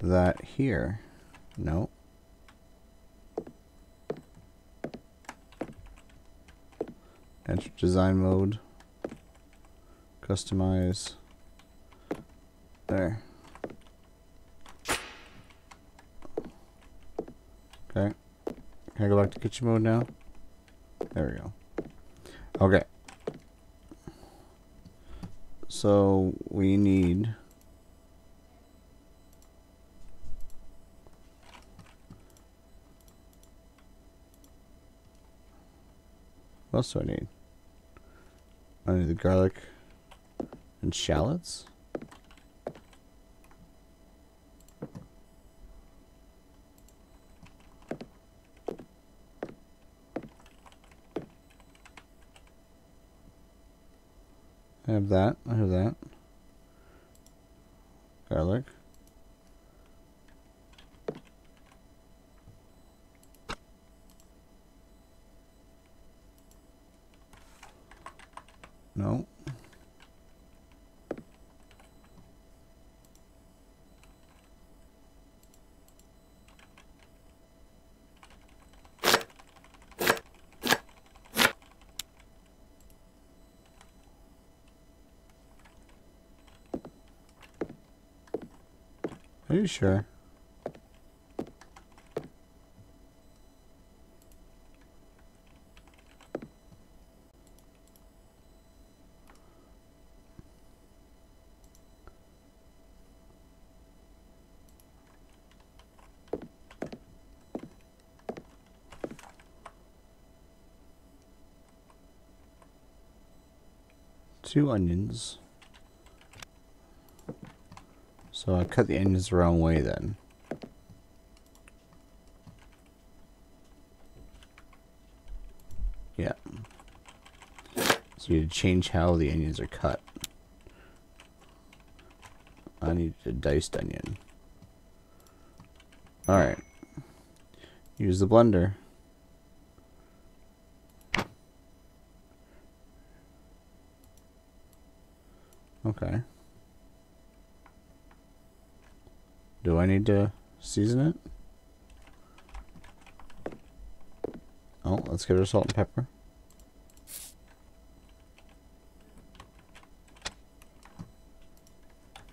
that here. No. Enter design mode. Customize. There. Okay. Can I go back to kitchen mode now? There we go. Okay. So we need What else do I need? I need the garlic and shallots. Have that. I have that. Garlic. No. Are you sure? Two onions. So I cut the onions the wrong way then. Yeah. So you change how the onions are cut. I need a diced onion. Alright. Use the blender. Okay. I need to season it? Oh, let's get our salt and pepper.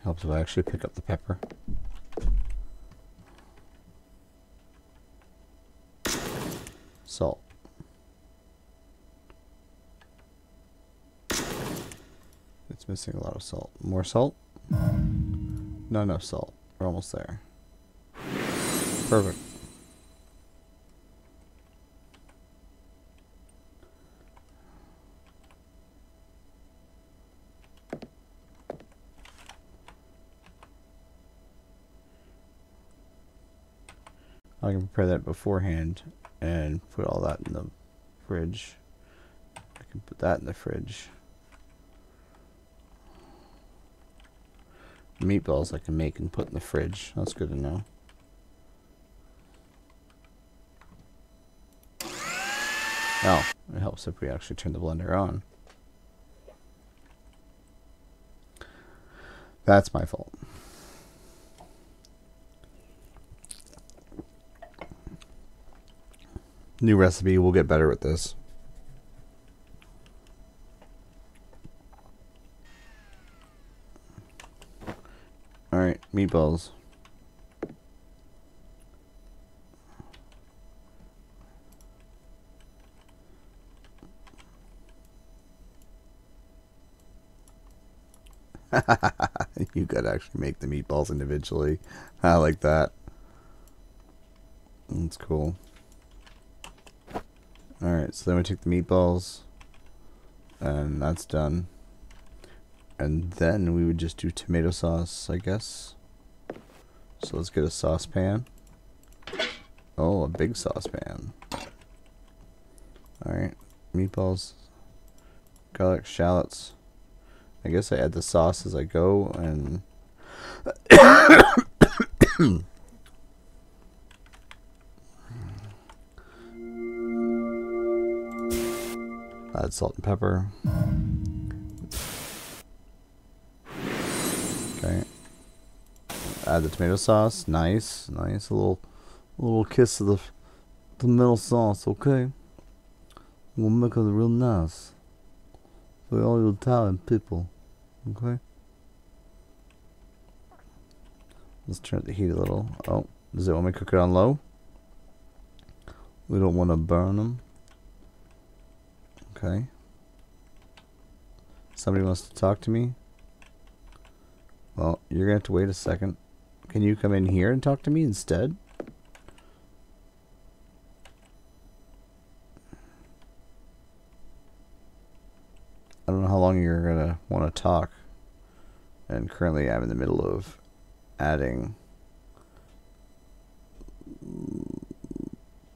Helps if I actually pick up the pepper. Salt. It's missing a lot of salt. More salt? Not enough salt. Almost there. Perfect. I can prepare that beforehand and put all that in the fridge. I can put that in the fridge. Meatballs I can make and put in the fridge. That's good to know. Oh, it helps if we actually turn the blender on. That's my fault. New recipe, we'll get better at this. Alright, meatballs. <laughs> you could actually make the meatballs individually. I like that. That's cool. Alright, so then we take the meatballs. And that's done. And then we would just do tomato sauce, I guess. So let's get a saucepan. Oh, a big saucepan. Alright, meatballs, garlic, shallots. I guess I add the sauce as I go and <coughs> add salt and pepper. Okay. Add the tomato sauce. Nice, nice. A little, a little kiss of the tomato sauce. Okay. We'll make it real nice for all you Italian people. Okay. Let's turn up the heat a little. Oh, does it want me to cook it on low? We don't want to burn them. Okay. Somebody wants to talk to me? Well, you're going to have to wait a second. Can you come in here and talk to me instead? I don't know how long you're going to want to talk. And currently I'm in the middle of adding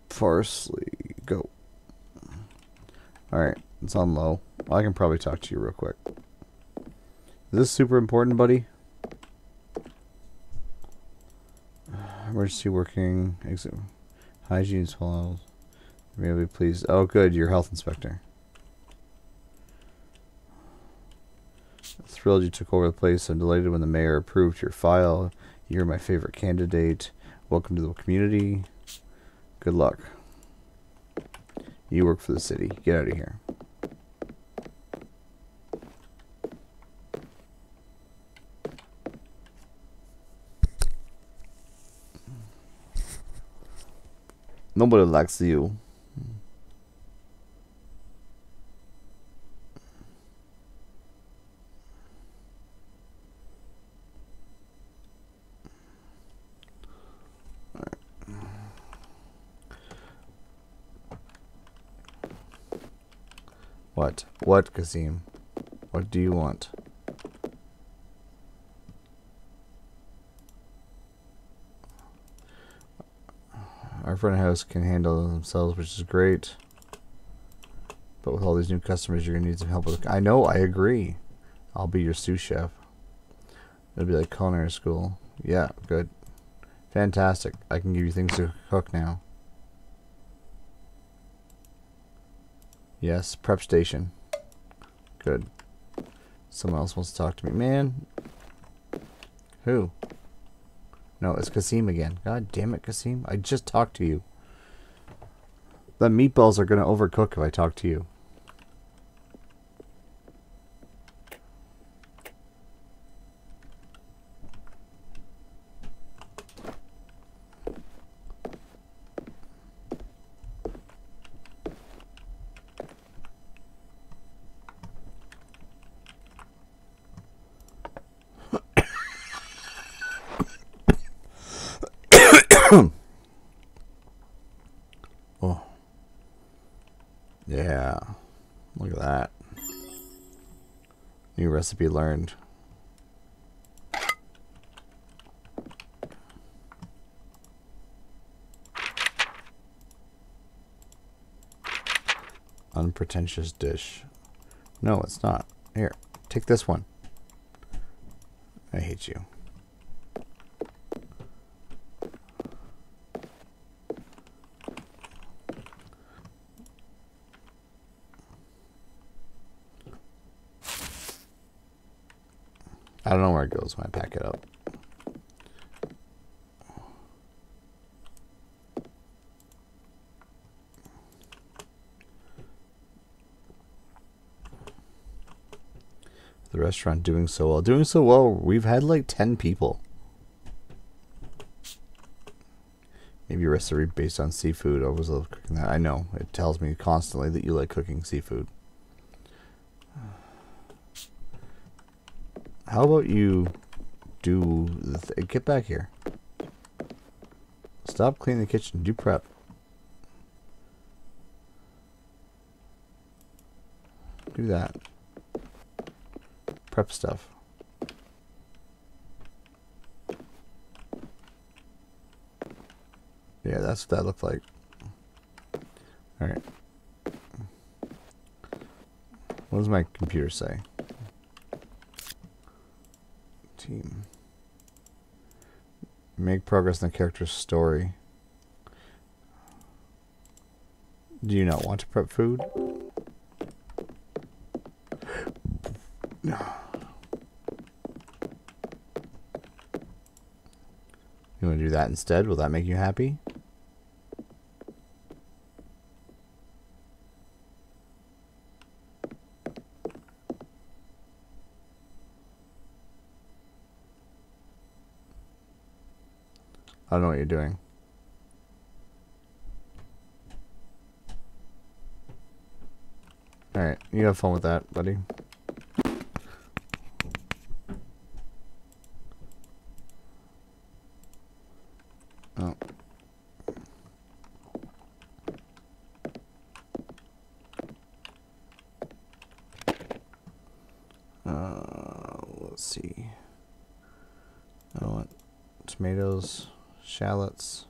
parsley. Go. Alright, it's on low. I can probably talk to you real quick. Is this super important, buddy? Emergency working. Exit. Hygiene swallows. Maybe please. Oh, good. You're health inspector. Thrilled you took over the place. I'm delighted when the mayor approved your file. You're my favorite candidate. Welcome to the community. Good luck. You work for the city. Get out of here. Nobody likes you. What? What, Kazim? What do you want? Front house can handle themselves, which is great. But with all these new customers, you're gonna need some help with. I know. I agree. I'll be your sous chef. It'll be like culinary school. Yeah, good. Fantastic. I can give you things to cook now. Yes, prep station. Good. Someone else wants to talk to me. Man. Who? No, it's Kasim again. God damn it, Kasim. I just talked to you. The meatballs are going to overcook if I talk to you. oh. Yeah. Look at that. New recipe learned. Unpretentious dish. No, it's not. Here, take this one. I hate you. I don't know where it goes when I pack it up. The restaurant doing so well. Doing so well, we've had like 10 people. Maybe a recipe based on seafood. I was cooking that. I know. It tells me constantly that you like cooking seafood. How about you do get back here? Stop cleaning the kitchen. Do prep. Do that. Prep stuff. Yeah, that's what that looked like. Alright. What does my computer say? Team. Make progress in the character's story. Do you not want to prep food? No. You want to do that instead? Will that make you happy? I don't know what you're doing. Alright, you have fun with that, buddy. Oh. Uh, let's see. I want tomatoes shallots,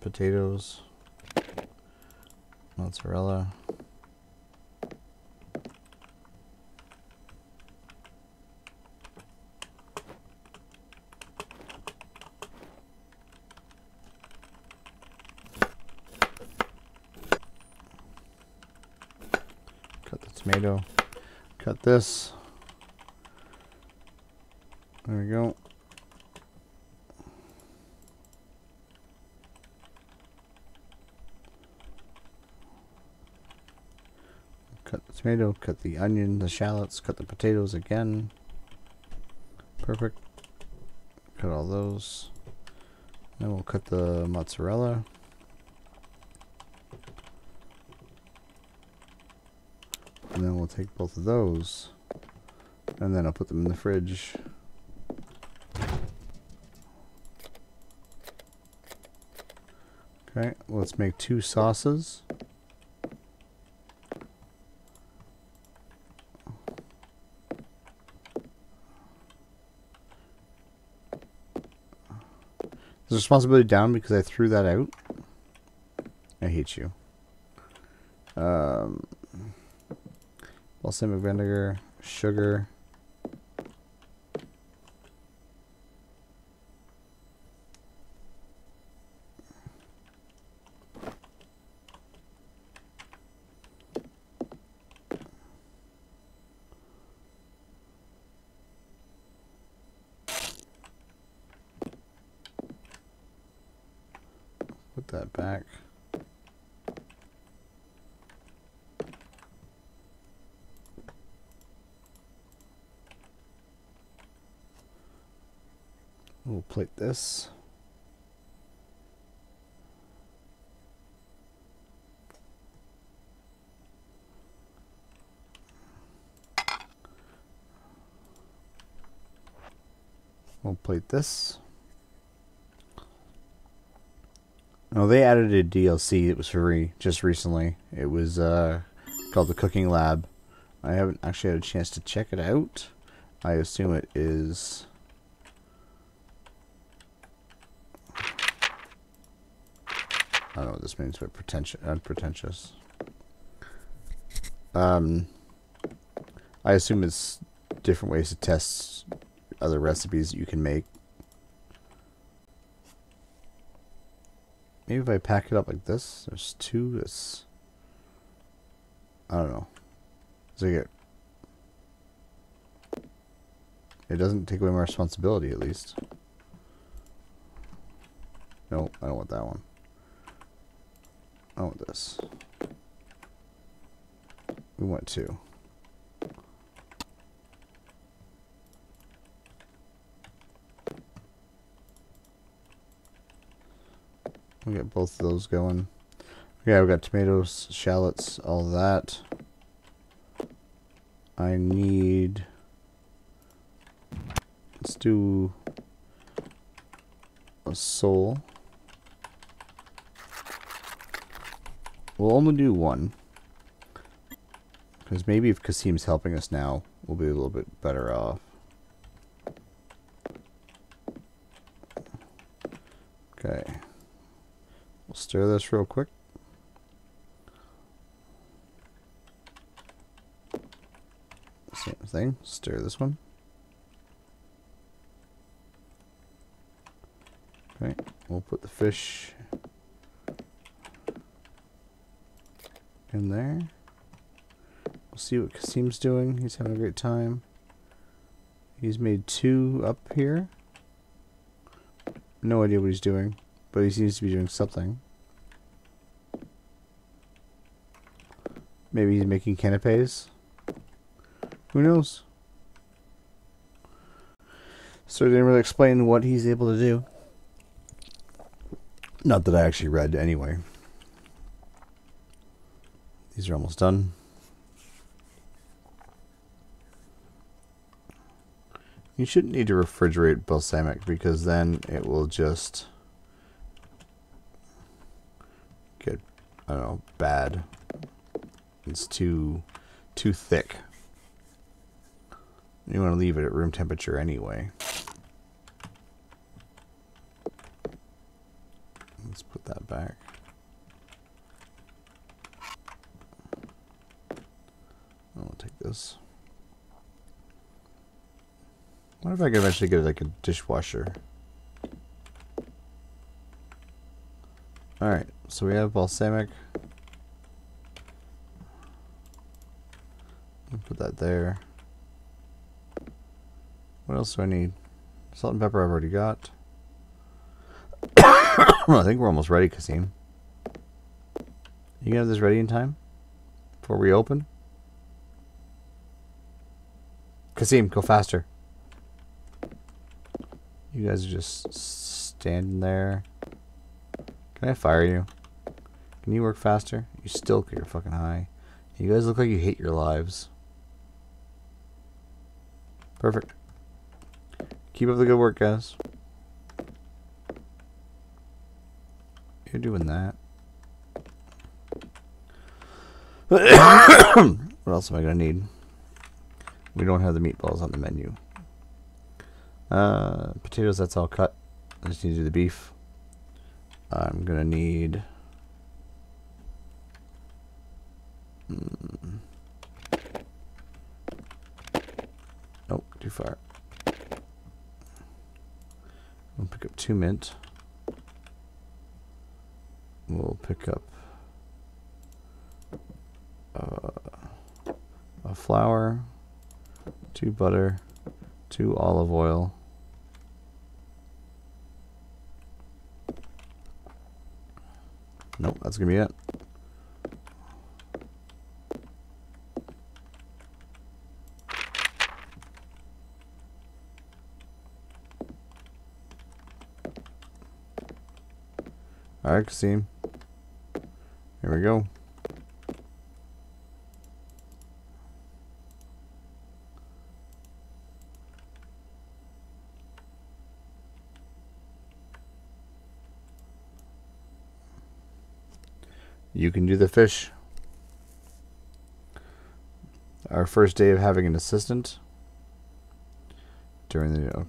potatoes, mozzarella. Cut the tomato. Cut this. There we go. Cut the tomato, cut the onion, the shallots, cut the potatoes again. Perfect. Cut all those. Then we'll cut the mozzarella. Then we'll take both of those. And then I'll put them in the fridge. Okay, let's make two sauces. Is responsibility down because I threw that out? I hate you. Um, balsamic vinegar, sugar. Put that back. We'll plate this. We'll plate this. No, they added a DLC. It was free just recently. It was uh, called the Cooking Lab. I haven't actually had a chance to check it out. I assume it is. I don't know what this means, but pretentious, unpretentious. Um, I assume it's different ways to test other recipes that you can make. If I pack it up like this, there's two. That's I don't know. So get. It doesn't take away my responsibility, at least. No, I don't want that one. I want this. We want two. We both of those going. Yeah, we got tomatoes, shallots, all that. I need. Let's do a sole. We'll only do one. Because maybe if Kasim's helping us now, we'll be a little bit better off. Stir this real quick. Same thing. Stir this one. Okay. We'll put the fish in there. We'll see what Kasim's doing. He's having a great time. He's made two up here. No idea what he's doing, but he seems to be doing something. Maybe he's making canapes. Who knows? So it didn't really explain what he's able to do. Not that I actually read anyway. These are almost done. You shouldn't need to refrigerate balsamic because then it will just get I don't know bad. It's too too thick. You want to leave it at room temperature anyway. Let's put that back. I'll take this. What if I could eventually get like a dishwasher? Alright, so we have balsamic. Put that there. What else do I need? Salt and pepper I've already got. <coughs> I think we're almost ready, Kasim. You gonna have this ready in time? Before we open? Kasim, go faster. You guys are just standing there. Can I fire you? Can you work faster? You still you're fucking high. You guys look like you hate your lives. Perfect. Keep up the good work, guys. You're doing that. <coughs> what else am I gonna need? We don't have the meatballs on the menu. Uh, potatoes, that's all cut. I just need to do the beef. I'm gonna need. Mm. Nope, too far. We'll pick up two mint. We'll pick up uh, a flour, two butter, two olive oil. Nope, that's gonna be it. Alright, Kasim. Here we go. You can do the fish. Our first day of having an assistant. During the, uh,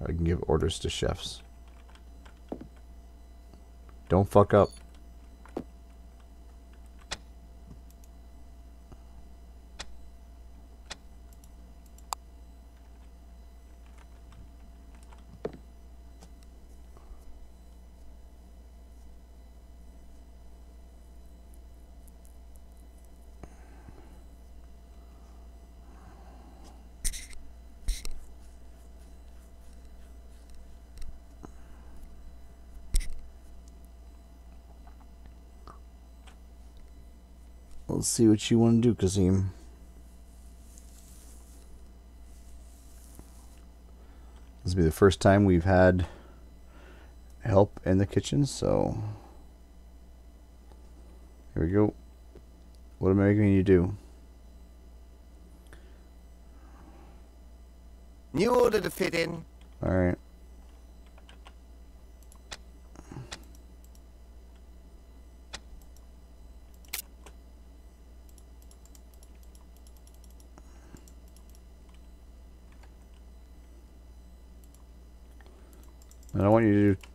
I can give orders to chefs. Don't fuck up. Let's see what you want to do, Kazim. This will be the first time we've had help in the kitchen, so here we go. What am I going to do? New order to fit in. All right. And I want you to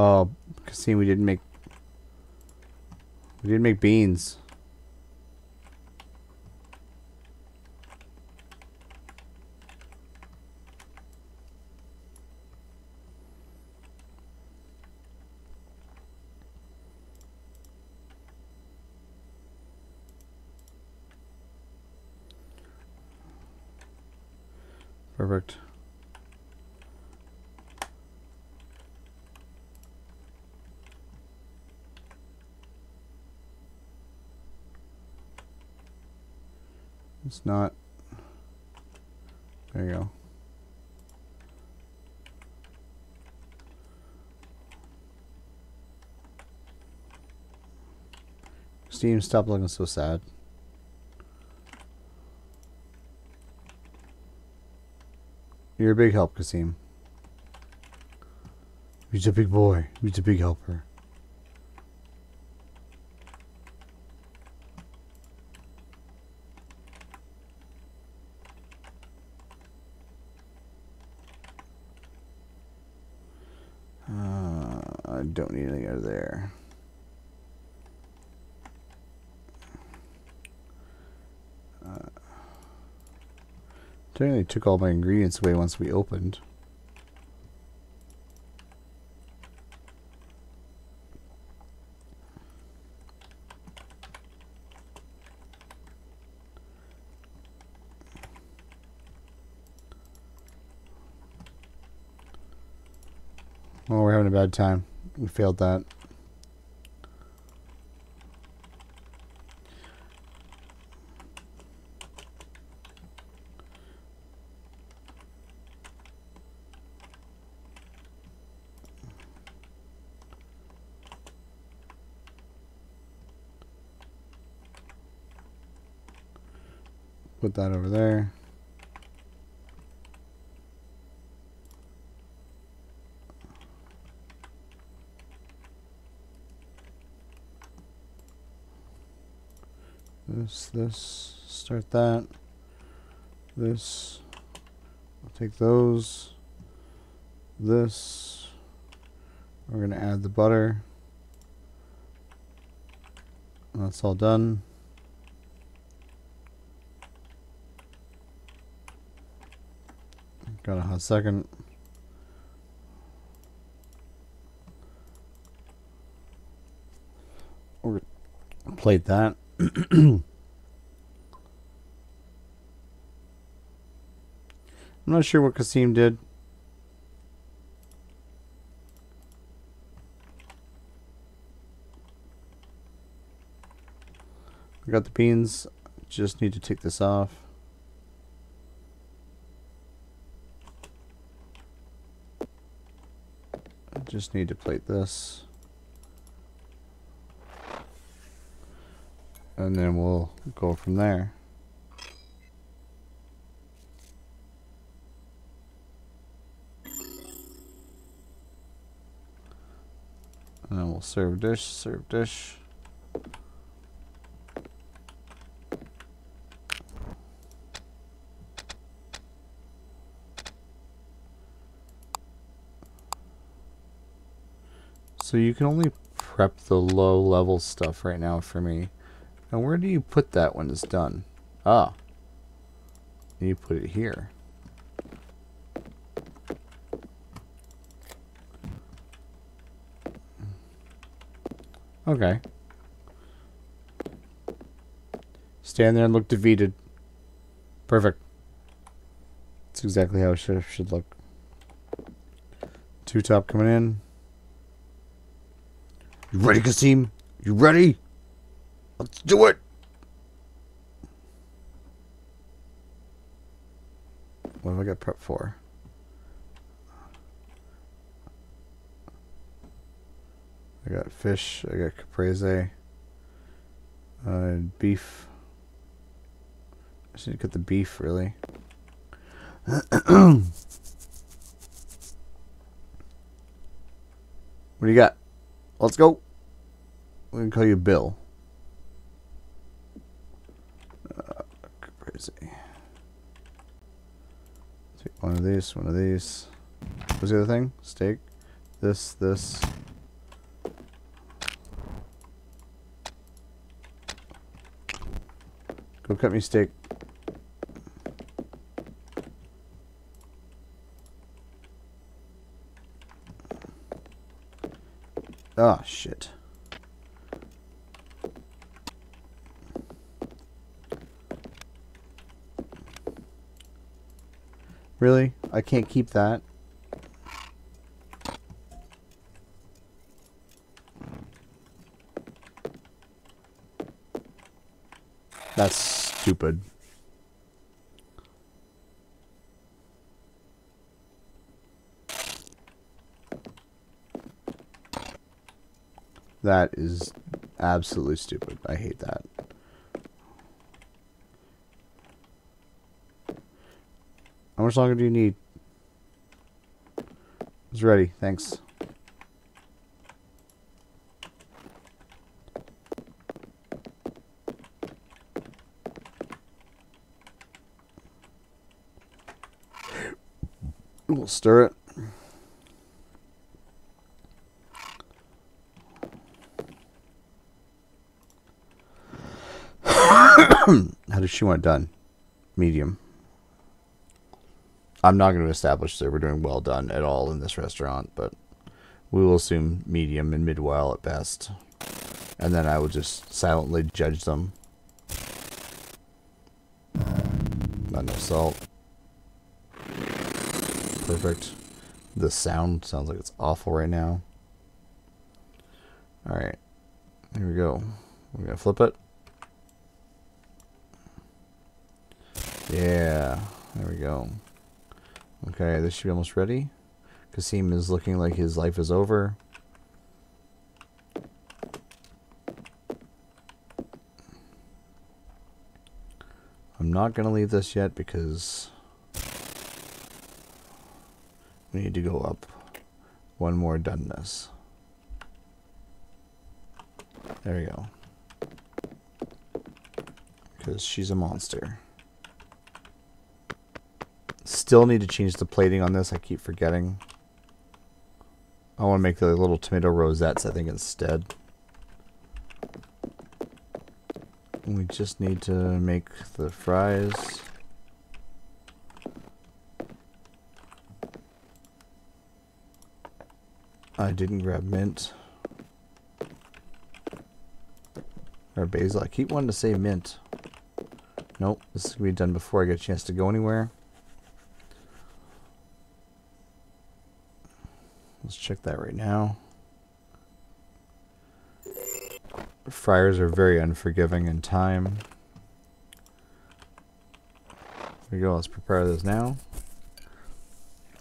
Oh, Kasim, we didn't make. We didn't make beans. Perfect. It's not. There you go. Steam, stop looking so sad. You're a big help, Kasim. He's a big boy. He's a big helper. don't need any out of there. Uh, technically took all my ingredients away once we opened. Oh, we're having a bad time. We failed that. Put that over there. This, this, start that. This, I'll take those. This, we're gonna add the butter. That's all done. Got a hot second. We're plate that. <coughs> I'm not sure what Kasim did. I got the beans. Just need to take this off. Just need to plate this. and then we'll go from there. And then we'll serve dish, serve dish. So you can only prep the low level stuff right now for me. Now where do you put that when it's done? Ah. You put it here. Okay. Stand there and look defeated. Perfect. That's exactly how it should, should look. Two top coming in. You ready, Kasim? You ready? Let's do it! What have I got prep for? I got fish, I got caprese, uh, beef. I just need to get the beef, really. <clears throat> what do you got? Let's go. We can call you Bill. Uh, caprese. Take one of these, one of these. What's the other thing? Steak. This, this. Go cut me steak. Ah, shit. Really? I can't keep that. That's stupid. That is absolutely stupid. I hate that. How much longer do you need? It's ready. Thanks. We'll stir it. <clears throat> How does she want it done? Medium. I'm not going to establish that we're doing well done at all in this restaurant, but we will assume medium and mid well at best. And then I will just silently judge them. Not enough salt. Perfect. The sound sounds like it's awful right now. Alright. Here we go. We're going to flip it. Yeah. There we go. Okay, this should be almost ready. Kasim is looking like his life is over. I'm not going to leave this yet because we need to go up one more doneness. There we go. Because she's a monster. Still need to change the plating on this. I keep forgetting. I want to make the little tomato rosettes, I think, instead. We just need to make the fries. I didn't grab mint. Or basil. I keep wanting to say mint. Nope, this is going to be done before I get a chance to go anywhere. Let's check that right now. Fryers are very unforgiving in time. There we go, let's prepare this now.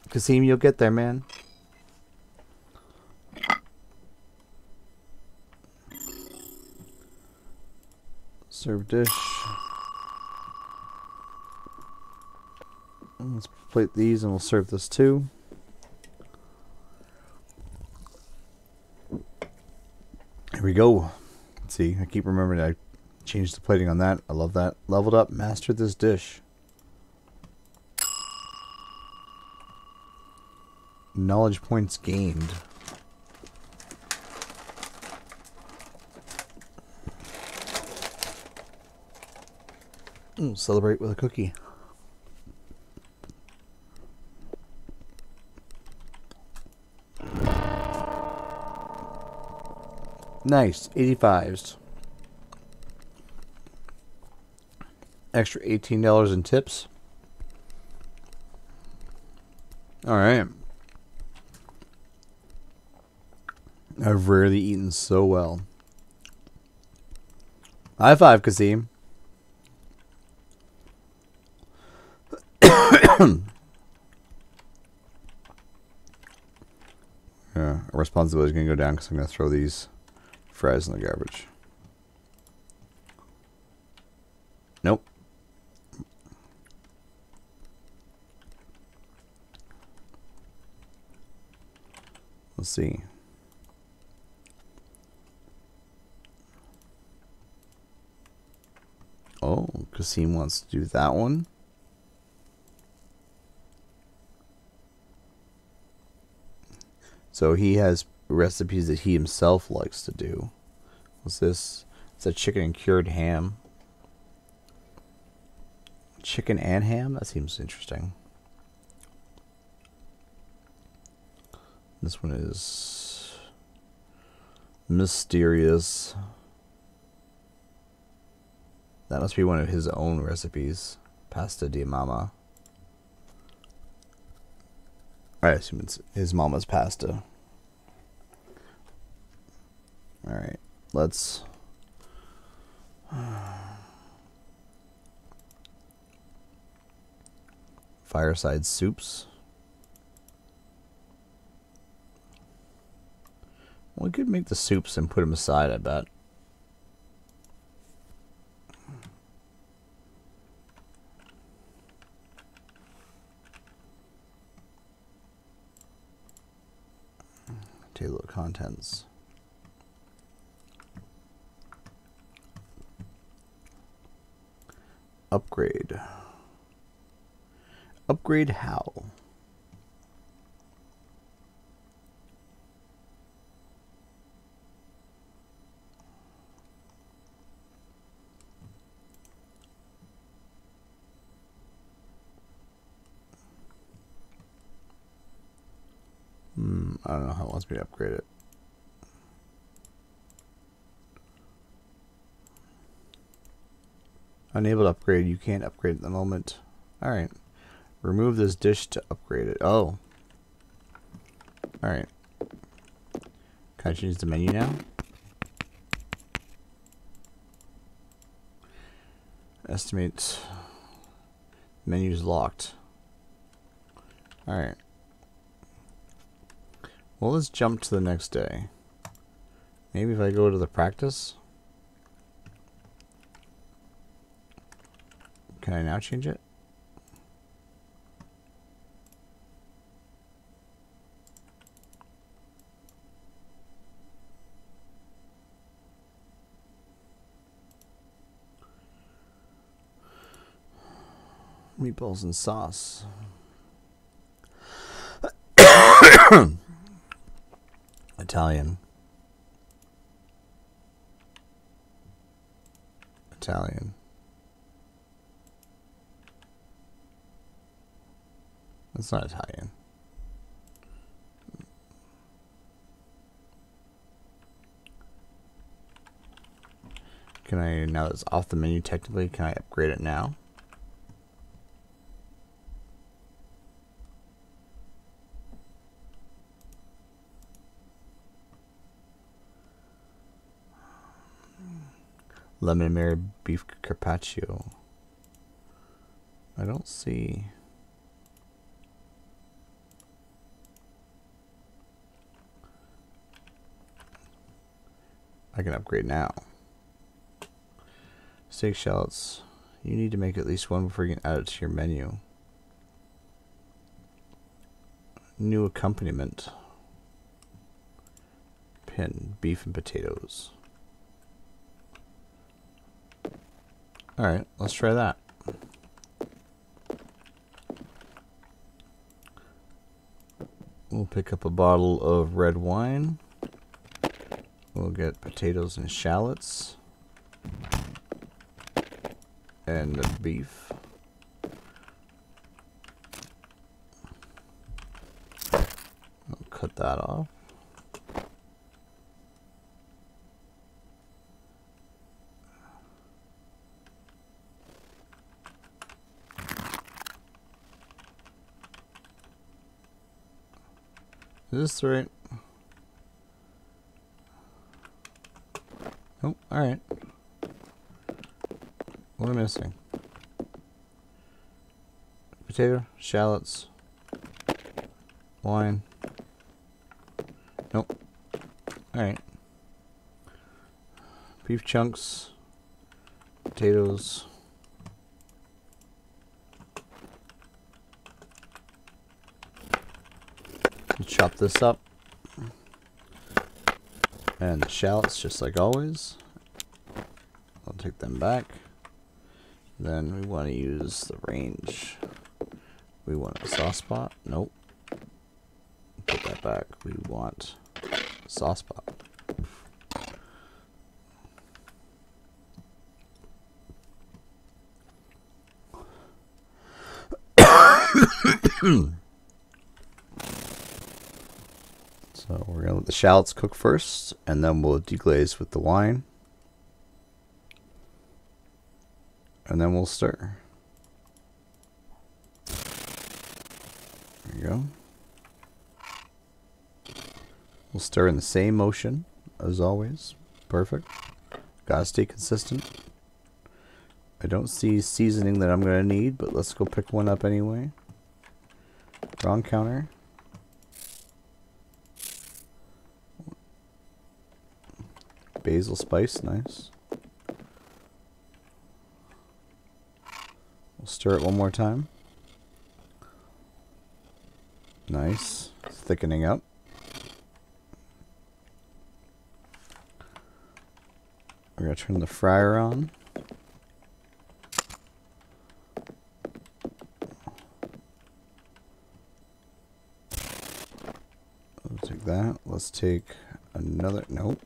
Kasim, you'll get there, man. Serve dish. Let's plate these and we'll serve this too. We go. Let's see, I keep remembering I changed the plating on that. I love that. Leveled up, mastered this dish. Knowledge points gained. Ooh, celebrate with a cookie. Nice, 85s. Extra $18 in tips. All right. I've rarely eaten so well. High five, Kasim. <coughs> yeah, our responsibility is going to go down because I'm going to throw these fries in the garbage. Nope. Let's see. Oh, Kasim wants to do that one. So he has recipes that he himself likes to do. What's this? It's a chicken and cured ham. Chicken and ham? That seems interesting. This one is mysterious. That must be one of his own recipes. Pasta di mama. I assume it's his mama's pasta. Alright, let's... <sighs> Fireside soups. We could make the soups and put them aside, I bet. Table of contents. Upgrade. Upgrade how? Hmm, I don't know how it wants me to upgrade it. Unable to upgrade. You can't upgrade at the moment. Alright. Remove this dish to upgrade it. Oh. Alright. Can I change the menu now? Estimate. Menu's locked. Alright. Well, let's jump to the next day. Maybe if I go to the practice. Can I now change it? Meatballs and sauce. <coughs> Italian. Italian. That's not Italian. Can I, now that it's off the menu technically, can I upgrade it now? Lemon Mary beef carpaccio. I don't see. I can upgrade now. Steak shallots. You need to make at least one before you can add it to your menu. New accompaniment. Pin. Beef and potatoes. Alright, let's try that. We'll pick up a bottle of red wine. We'll get potatoes and shallots. And the beef. I'll cut that off. Is this right? Oh, alright. What am I missing? Potato, shallots, wine. Nope. Alright. Beef chunks, potatoes. chop this up. And the shallots, just like always. I'll take them back. Then we want to use the range. We want a sauce pot. Nope. Put that back. We want sauce pot. So we're going to let the shallots cook first, and then we'll deglaze with the wine. And then we'll stir. There you go. We'll stir in the same motion as always. Perfect. Gotta stay consistent. I don't see seasoning that I'm to need, but let's go pick one up anyway. Wrong counter. Basil spice, nice. We'll stir it one more time. Nice. Thickening up. We're going to turn the fryer on. Let's take that. Let's take another. Nope.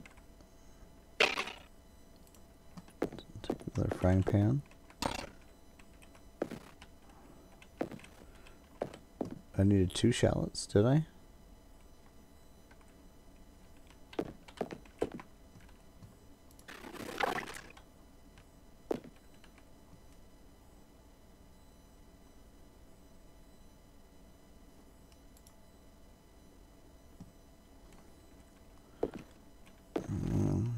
frying pan. I needed two shallots, did I? Mm.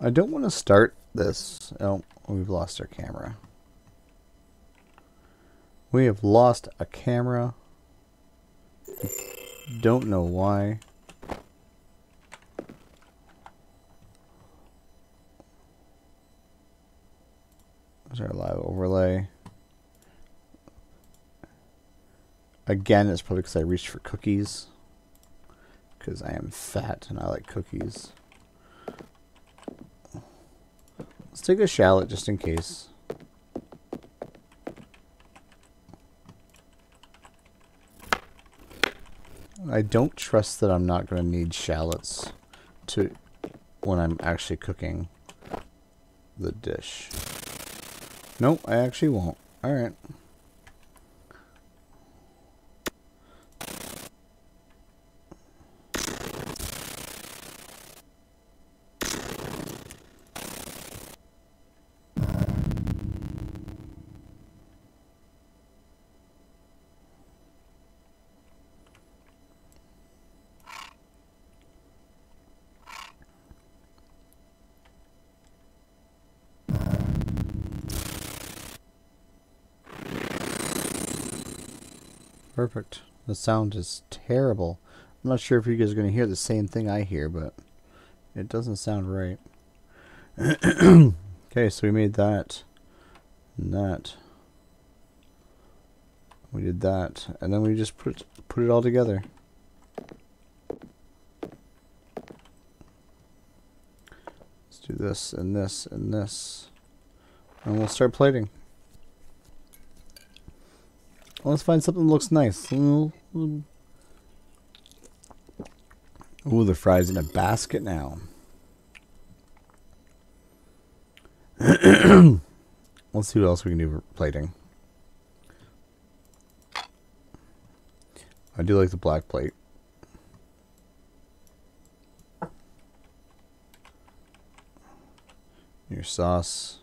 I don't want to start this. Oh, we've lost our camera. We have lost a camera. Don't know why. There's our live overlay. Again, it's probably because I reached for cookies. Because I am fat and I like cookies. Let's take a shallot just in case. I don't trust that I'm not going to need shallots to when I'm actually cooking the dish. Nope, I actually won't. Alright. Perfect. The sound is terrible. I'm not sure if you guys are going to hear the same thing I hear, but it doesn't sound right. <clears throat> okay, so we made that and that. We did that, and then we just put put it all together. Let's do this and this and this, and we'll start plating. Let's find something that looks nice. Ooh, the fries in a basket now. <clears throat> Let's see what else we can do for plating. I do like the black plate. Your sauce.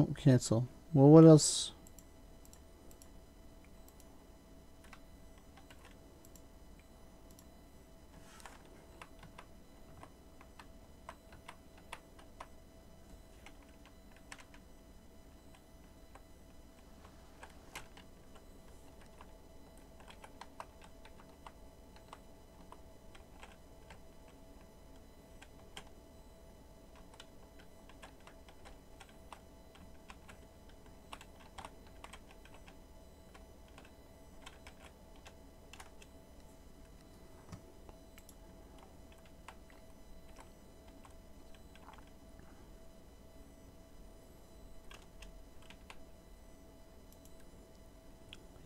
Oh, cancel. Well, what else?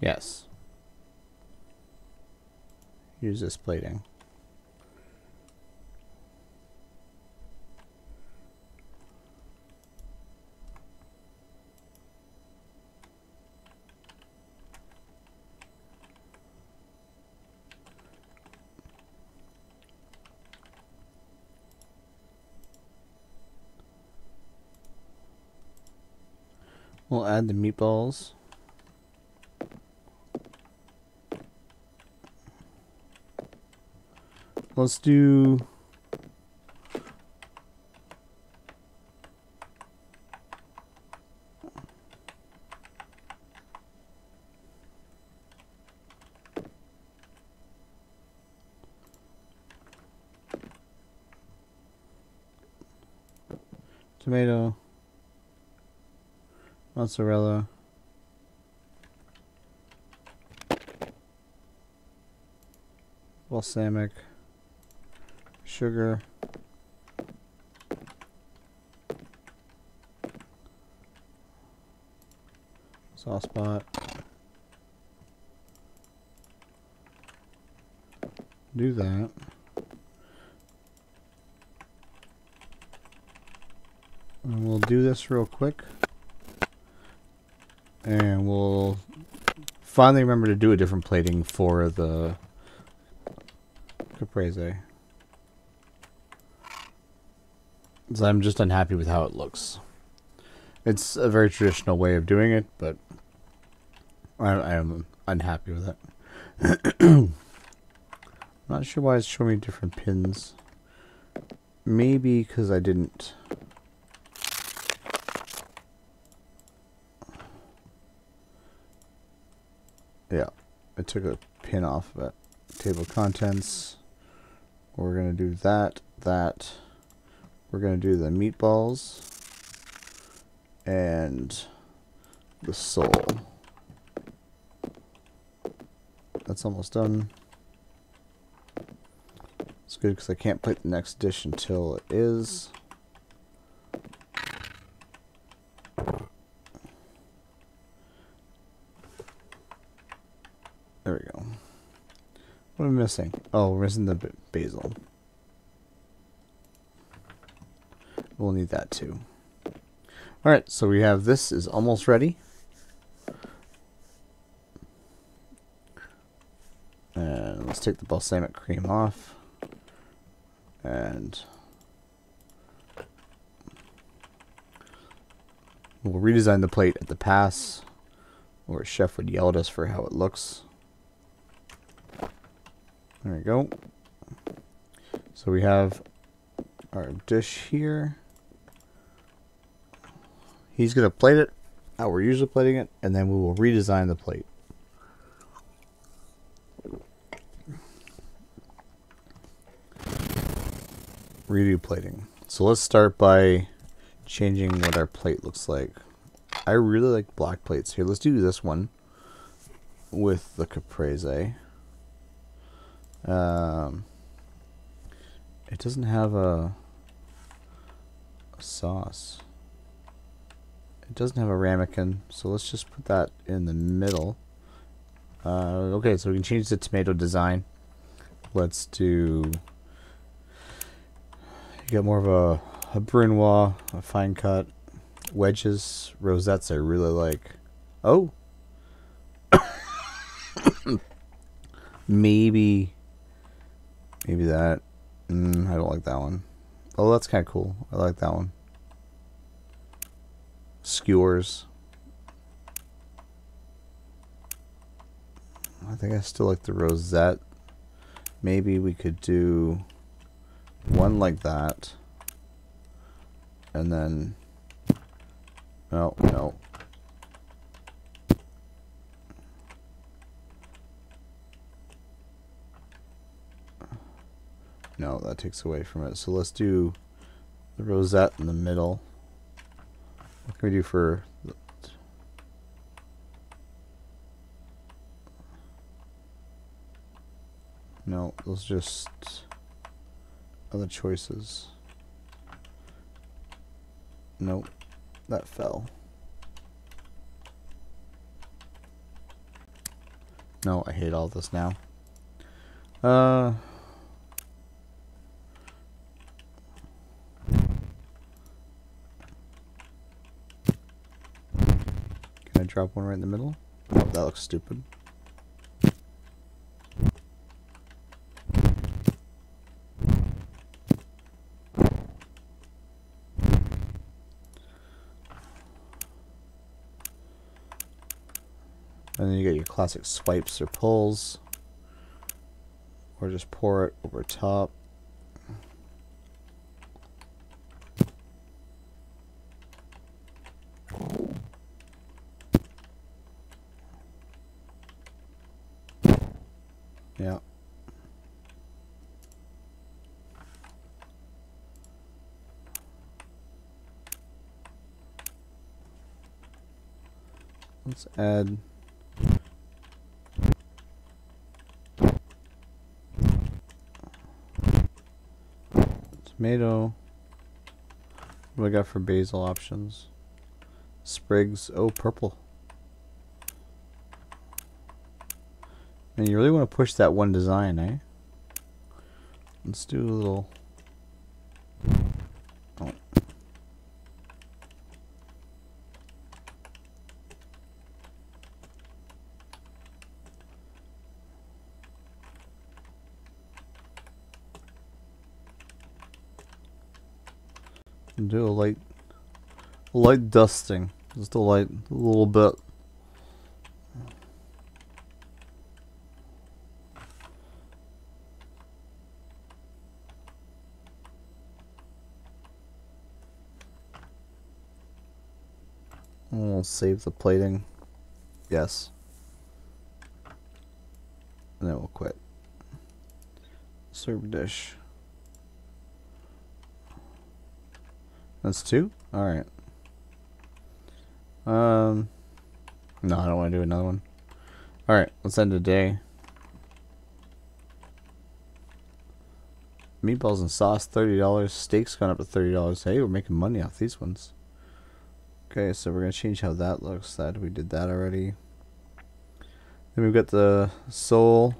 Yes. Use this plating. We'll add the meatballs. Let's do. Tomato, mozzarella, balsamic sugar, sauce pot, do that. And we'll do this real quick. And we'll finally remember to do a different plating for the caprese. Because I'm just unhappy with how it looks. It's a very traditional way of doing it, but I, I am unhappy with it. <coughs> Not sure why it's showing me different pins. Maybe because I didn't... Yeah, I took a pin off of it. Table contents. We're going to do that, that. We're going to do the meatballs and the sole. That's almost done. It's good because I can't plate the next dish until it is. There we go. What am I missing? Oh, we're missing the basil. We'll need that too. Alright, so we have this is almost ready. And let's take the balsamic cream off. And we'll redesign the plate at the pass, or chef would yell at us for how it looks. There we go. So we have our dish here. He's going to plate it how we're usually plating it, and then we will redesign the plate. Redo plating. So let's start by changing what our plate looks like. I really like black plates here. Let's do this one with the caprese. Um, it doesn't have a, a sauce. It doesn't have a ramekin, so let's just put that in the middle. Uh, okay, so we can change the tomato design. Let's do... You got more of a, a brunoise, a fine cut, wedges, rosettes I really like. Oh! maybe... Maybe that. Mm, I don't like that one. Oh, that's kind of cool. I like that one skewers. I think I still like the rosette. Maybe we could do one like that. And then... No, no. No, that takes away from it. So let's do the rosette in the middle. What can we do for... No, those just other choices. Nope, that fell. No, I hate all this now. Uh... drop one right in the middle? Oh, that looks stupid. And then you get your classic swipes or pulls. Or just pour it over top. Yeah. Let's add tomato. What do I got for basil options? Sprigs. Oh, purple. And you really want to push that one design, eh? Let's do a little... Oh. Do a light, light dusting, just a light, a little bit. We'll save the plating. Yes. And then we'll quit. Serve dish. That's two? Alright. Um, no, I don't want to do another one. Alright, let's end the day. Meatballs and sauce, $30. Steak's gone up to $30. Hey, we're making money off these ones. Okay, so we're going to change how that looks. That We did that already. Then we've got the sole.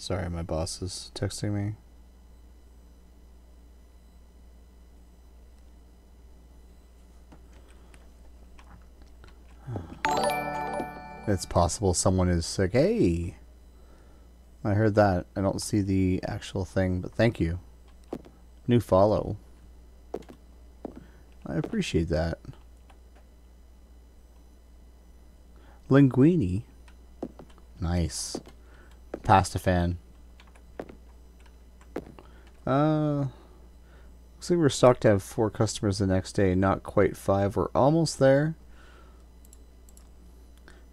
Sorry, my boss is texting me. <sighs> It's possible someone is like, hey, I heard that. I don't see the actual thing, but thank you. New follow. I appreciate that. Linguini. Nice. Pasta fan. Uh, looks like we're stocked to have four customers the next day. Not quite five. We're almost there.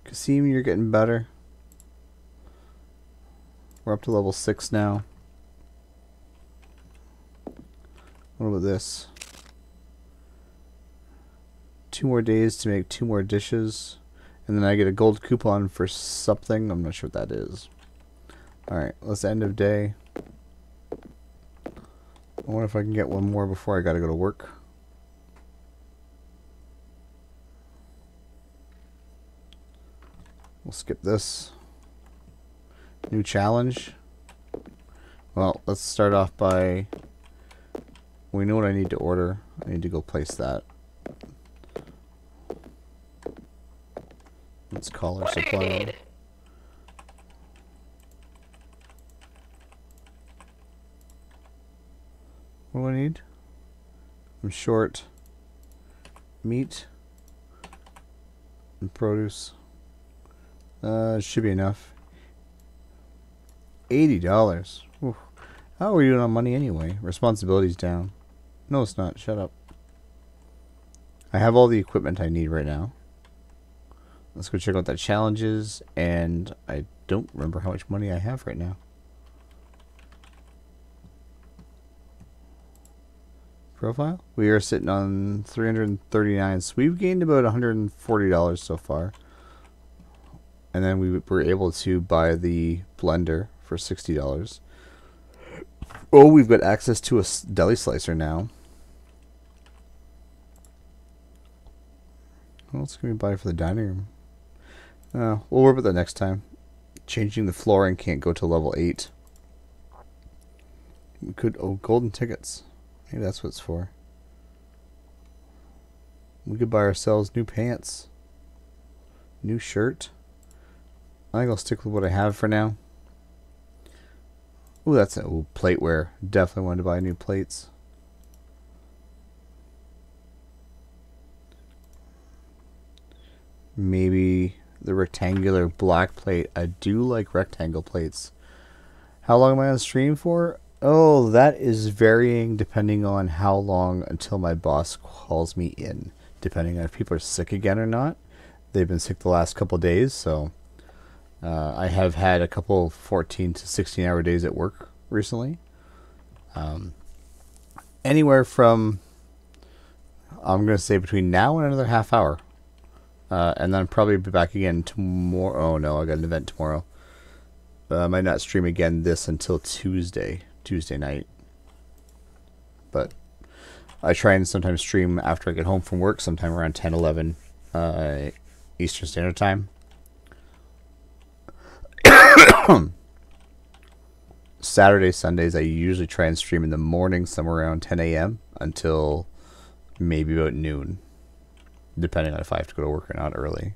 Kasim, you're getting better. We're up to level six now. What about this? Two more days to make two more dishes. And then I get a gold coupon for something. I'm not sure what that is. Alright, let's end of day. I wonder if I can get one more before I gotta go to work. We'll skip this. New challenge. Well, let's start off by... We know what I need to order. I need to go place that. Let's Let's call our supplier. What do I need? I'm short meat and produce. Uh, should be enough. Eighty dollars. How are we doing on money anyway? Responsibilities down. No, it's not. Shut up. I have all the equipment I need right now. Let's go check out that challenges, and I don't remember how much money I have right now. Profile? We are sitting on 339, so we've gained about $140 so far. And then we were able to buy the blender for $60. Oh, we've got access to a deli slicer now. What else can we buy for the dining room? Uh, we'll worry about that next time. Changing the flooring can't go to level 8. We could... Oh, golden tickets. Maybe that's what it's for. We could buy ourselves new pants. New shirt. I think I'll stick with what I have for now. Oh, that's a ooh, plateware. Definitely wanted to buy new plates. Maybe the rectangular black plate. I do like rectangle plates. How long am I on stream for? Oh, that is varying depending on how long until my boss calls me in. Depending on if people are sick again or not. They've been sick the last couple days, so uh, I have had a couple 14 to 16 hour days at work recently. Um, anywhere from, I'm going to say between now and another half hour. Uh, and then probably be back again tomorrow. Oh no, I got an event tomorrow. Uh, I might not stream again this until Tuesday, Tuesday night. But I try and sometimes stream after I get home from work, sometime around 10, 11 uh, Eastern Standard Time. <coughs> Saturday, Sundays, I usually try and stream in the morning, somewhere around 10 a.m. until maybe about noon depending on if I have to go to work or not early.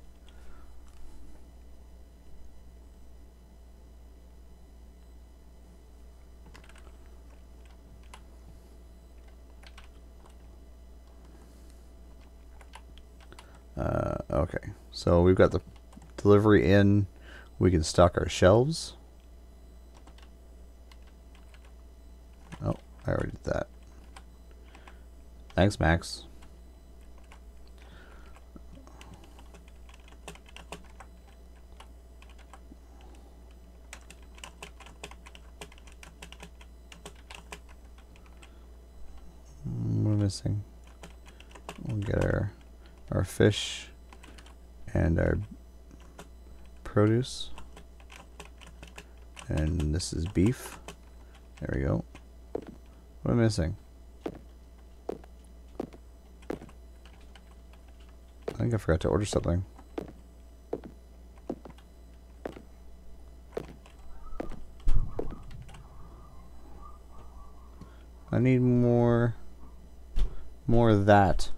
Uh, okay, so we've got the delivery in. We can stock our shelves. Oh, I already did that. Thanks, Max. missing. We'll get our our fish and our produce. And this is beef. There we go. What am I missing? I think I forgot to order something. I need more more of that.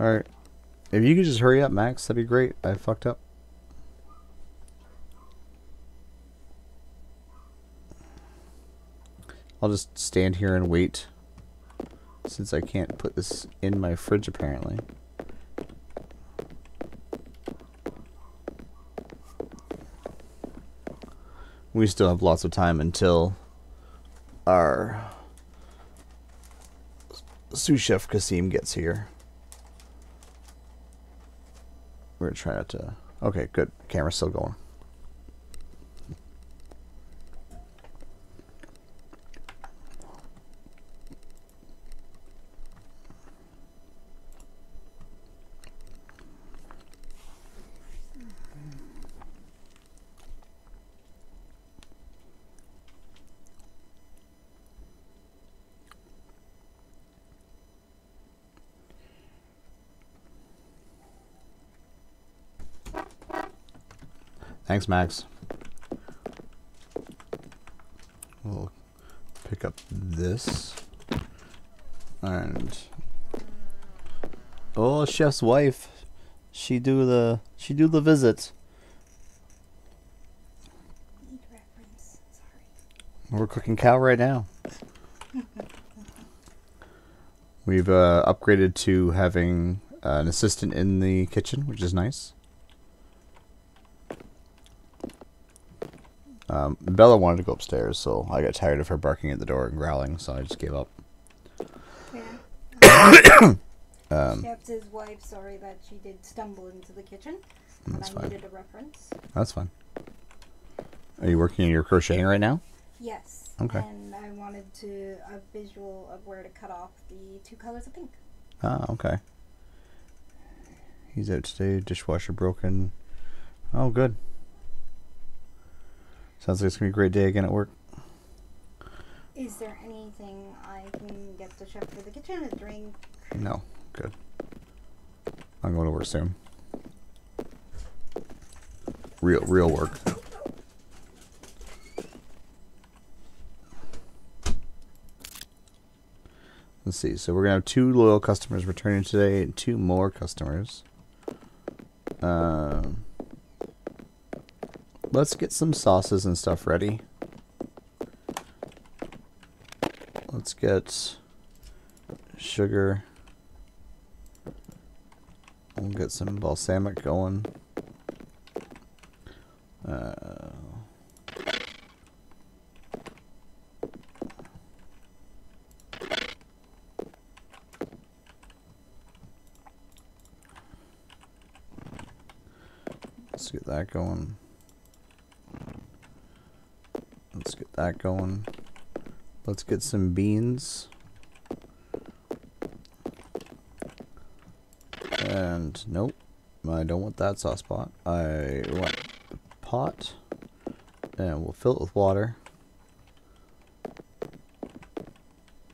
Alright. If you could just hurry up, Max, that'd be great. I fucked up. I'll just stand here and wait. Since I can't put this in my fridge, apparently. we still have lots of time until our sous chef Kasim gets here. We're gonna try not to. Okay, good. Camera's still going. Thanks, Max. We'll pick up this. And Oh, chef's wife. She do the she do the visit. Need reference. Sorry. We're cooking cow right now. <laughs> We've uh, upgraded to having uh, an assistant in the kitchen, which is nice. Bella wanted to go upstairs, so I got tired of her barking at the door and growling, so I just gave up. Yeah. <coughs> Um, his wife. Sorry that she did stumble into the kitchen. That's I fine. needed a reference. That's fine. Are you working on your crocheting right now? Yes. Okay. And I wanted to a visual of where to cut off the two colors of pink. Ah, okay. He's out today. Dishwasher broken. Oh, good. Sounds like it's gonna be a great day again at work. Is there anything I can get the chef for the kitchen? A drink? No, good. I'm going to work soon. Real, real work. Let's see. So we're gonna have two loyal customers returning today, and two more customers. Um, let's get some sauces and stuff ready. Let's get sugar. We'll get some balsamic going. Uh, let's get that going. Let's get that going. Let's get some beans. And nope, I don't want that sauce pot. I want pot, and we'll fill it with water.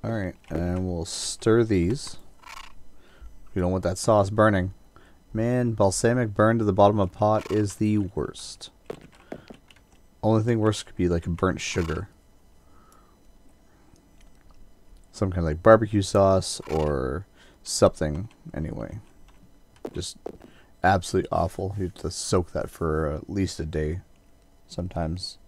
All right, and we'll stir these. We don't want that sauce burning. Man, balsamic burned to the bottom of pot is the worst. Only thing worse could be like burnt sugar. Some kind of like barbecue sauce or something, anyway just absolutely awful. You have to soak that for at least a day, sometimes.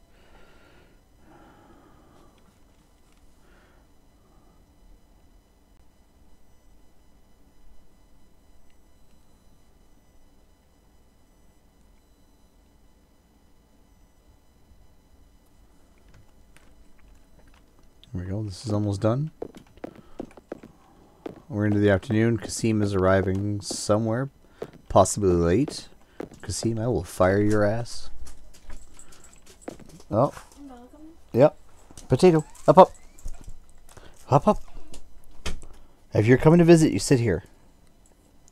This is almost done. We're into the afternoon. Kasim is arriving somewhere, possibly late. Kasim, I will fire your ass. Oh, yep. Potato, up, up, up, up. If you're coming to visit, you sit here.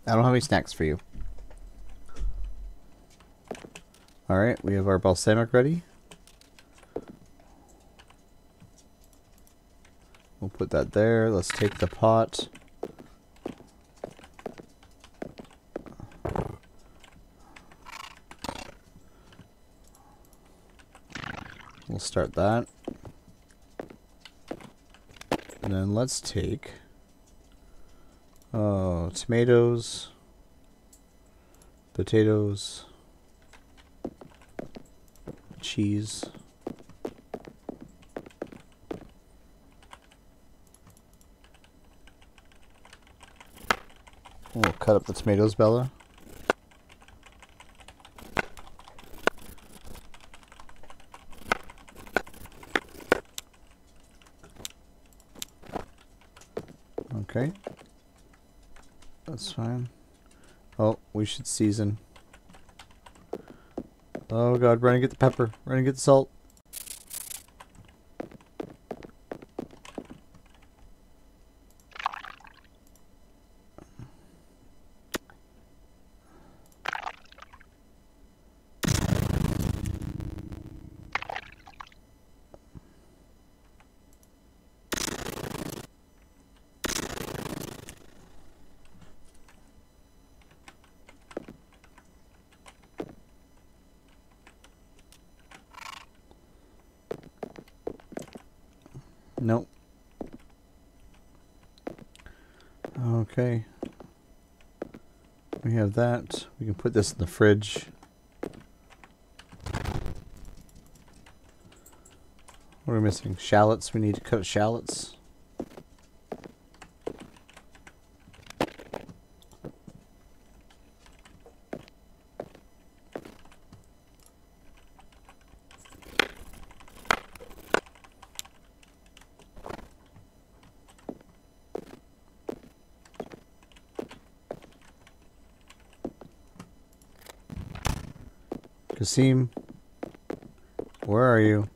I don't have any snacks for you. All right, we have our balsamic ready. We'll put that there. Let's take the pot. We'll start that. And then let's take oh, tomatoes, potatoes, cheese. We'll cut up the tomatoes, Bella. Okay. That's fine. Oh, we should season. Oh god, run and get the pepper. Run and get the salt. Nope. Okay. We have that. We can put this in the fridge. What are we missing? Shallots. We need to cut shallots. Kasim, where are you?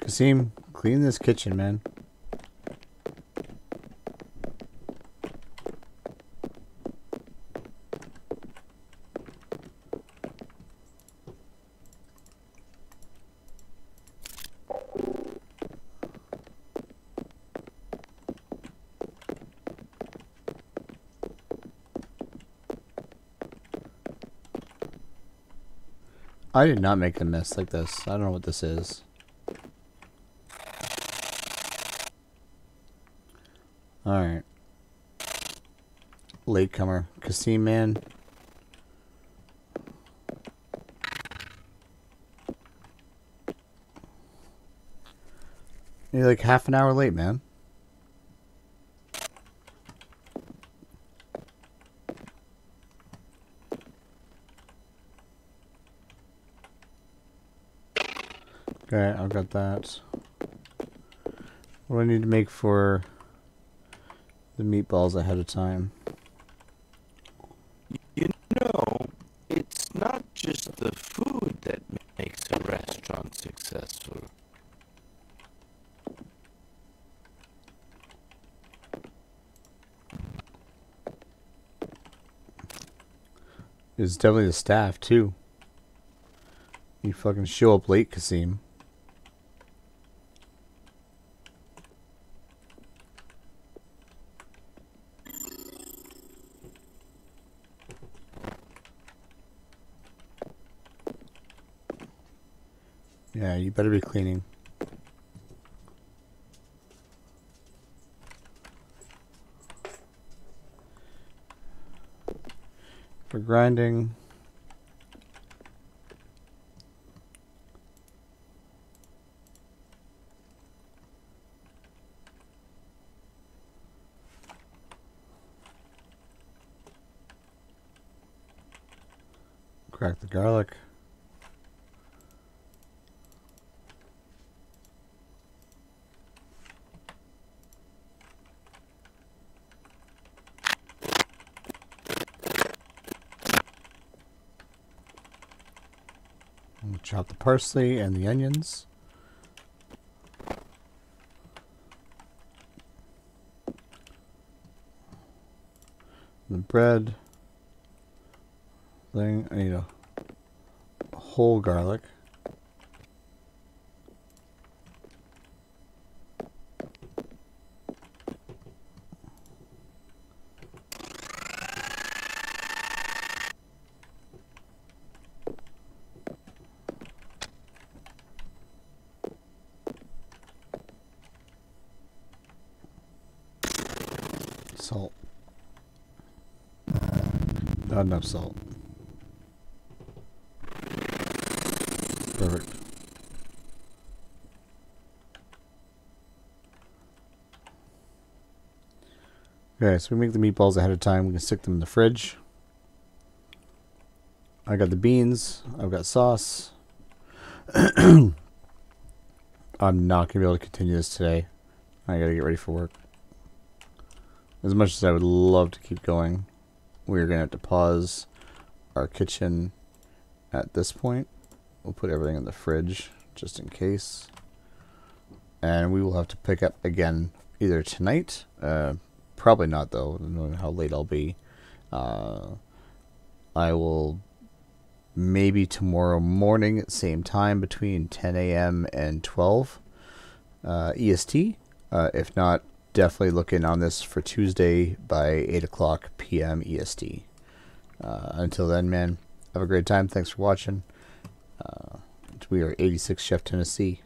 Kasim, clean this kitchen, man. I did not make a mess like this. I don't know what this is. Alright. Latecomer. Kasim man. You're like half an hour late, man. Okay, I've got that. What do I need to make for the meatballs ahead of time? You know, it's not just the food that makes a restaurant successful. It's definitely the staff, too. You fucking show up late, Kasim. Yeah, you better be cleaning. For grinding. Crack the garlic. We'll chop the parsley and the onions. The bread thing, I need a whole garlic. Salt. Not enough salt. Perfect. Okay, so we make the meatballs ahead of time. We can stick them in the fridge. I got the beans. I've got sauce. <clears throat> I'm not going to be able to continue this today. I got to get ready for work. As much as I would love to keep going, we're going to have to pause our kitchen at this point. We'll put everything in the fridge just in case. And we will have to pick up again either tonight. Uh, probably not, though, knowing how late I'll be. Uh, I will maybe tomorrow morning at the same time between 10 a.m. and 12 uh, EST. Uh, if not, definitely look in on this for Tuesday by 8 o'clock p.m. EST. Uh, until then, man, have a great time. Thanks for watching. Uh, we are 86 Chef Tennessee.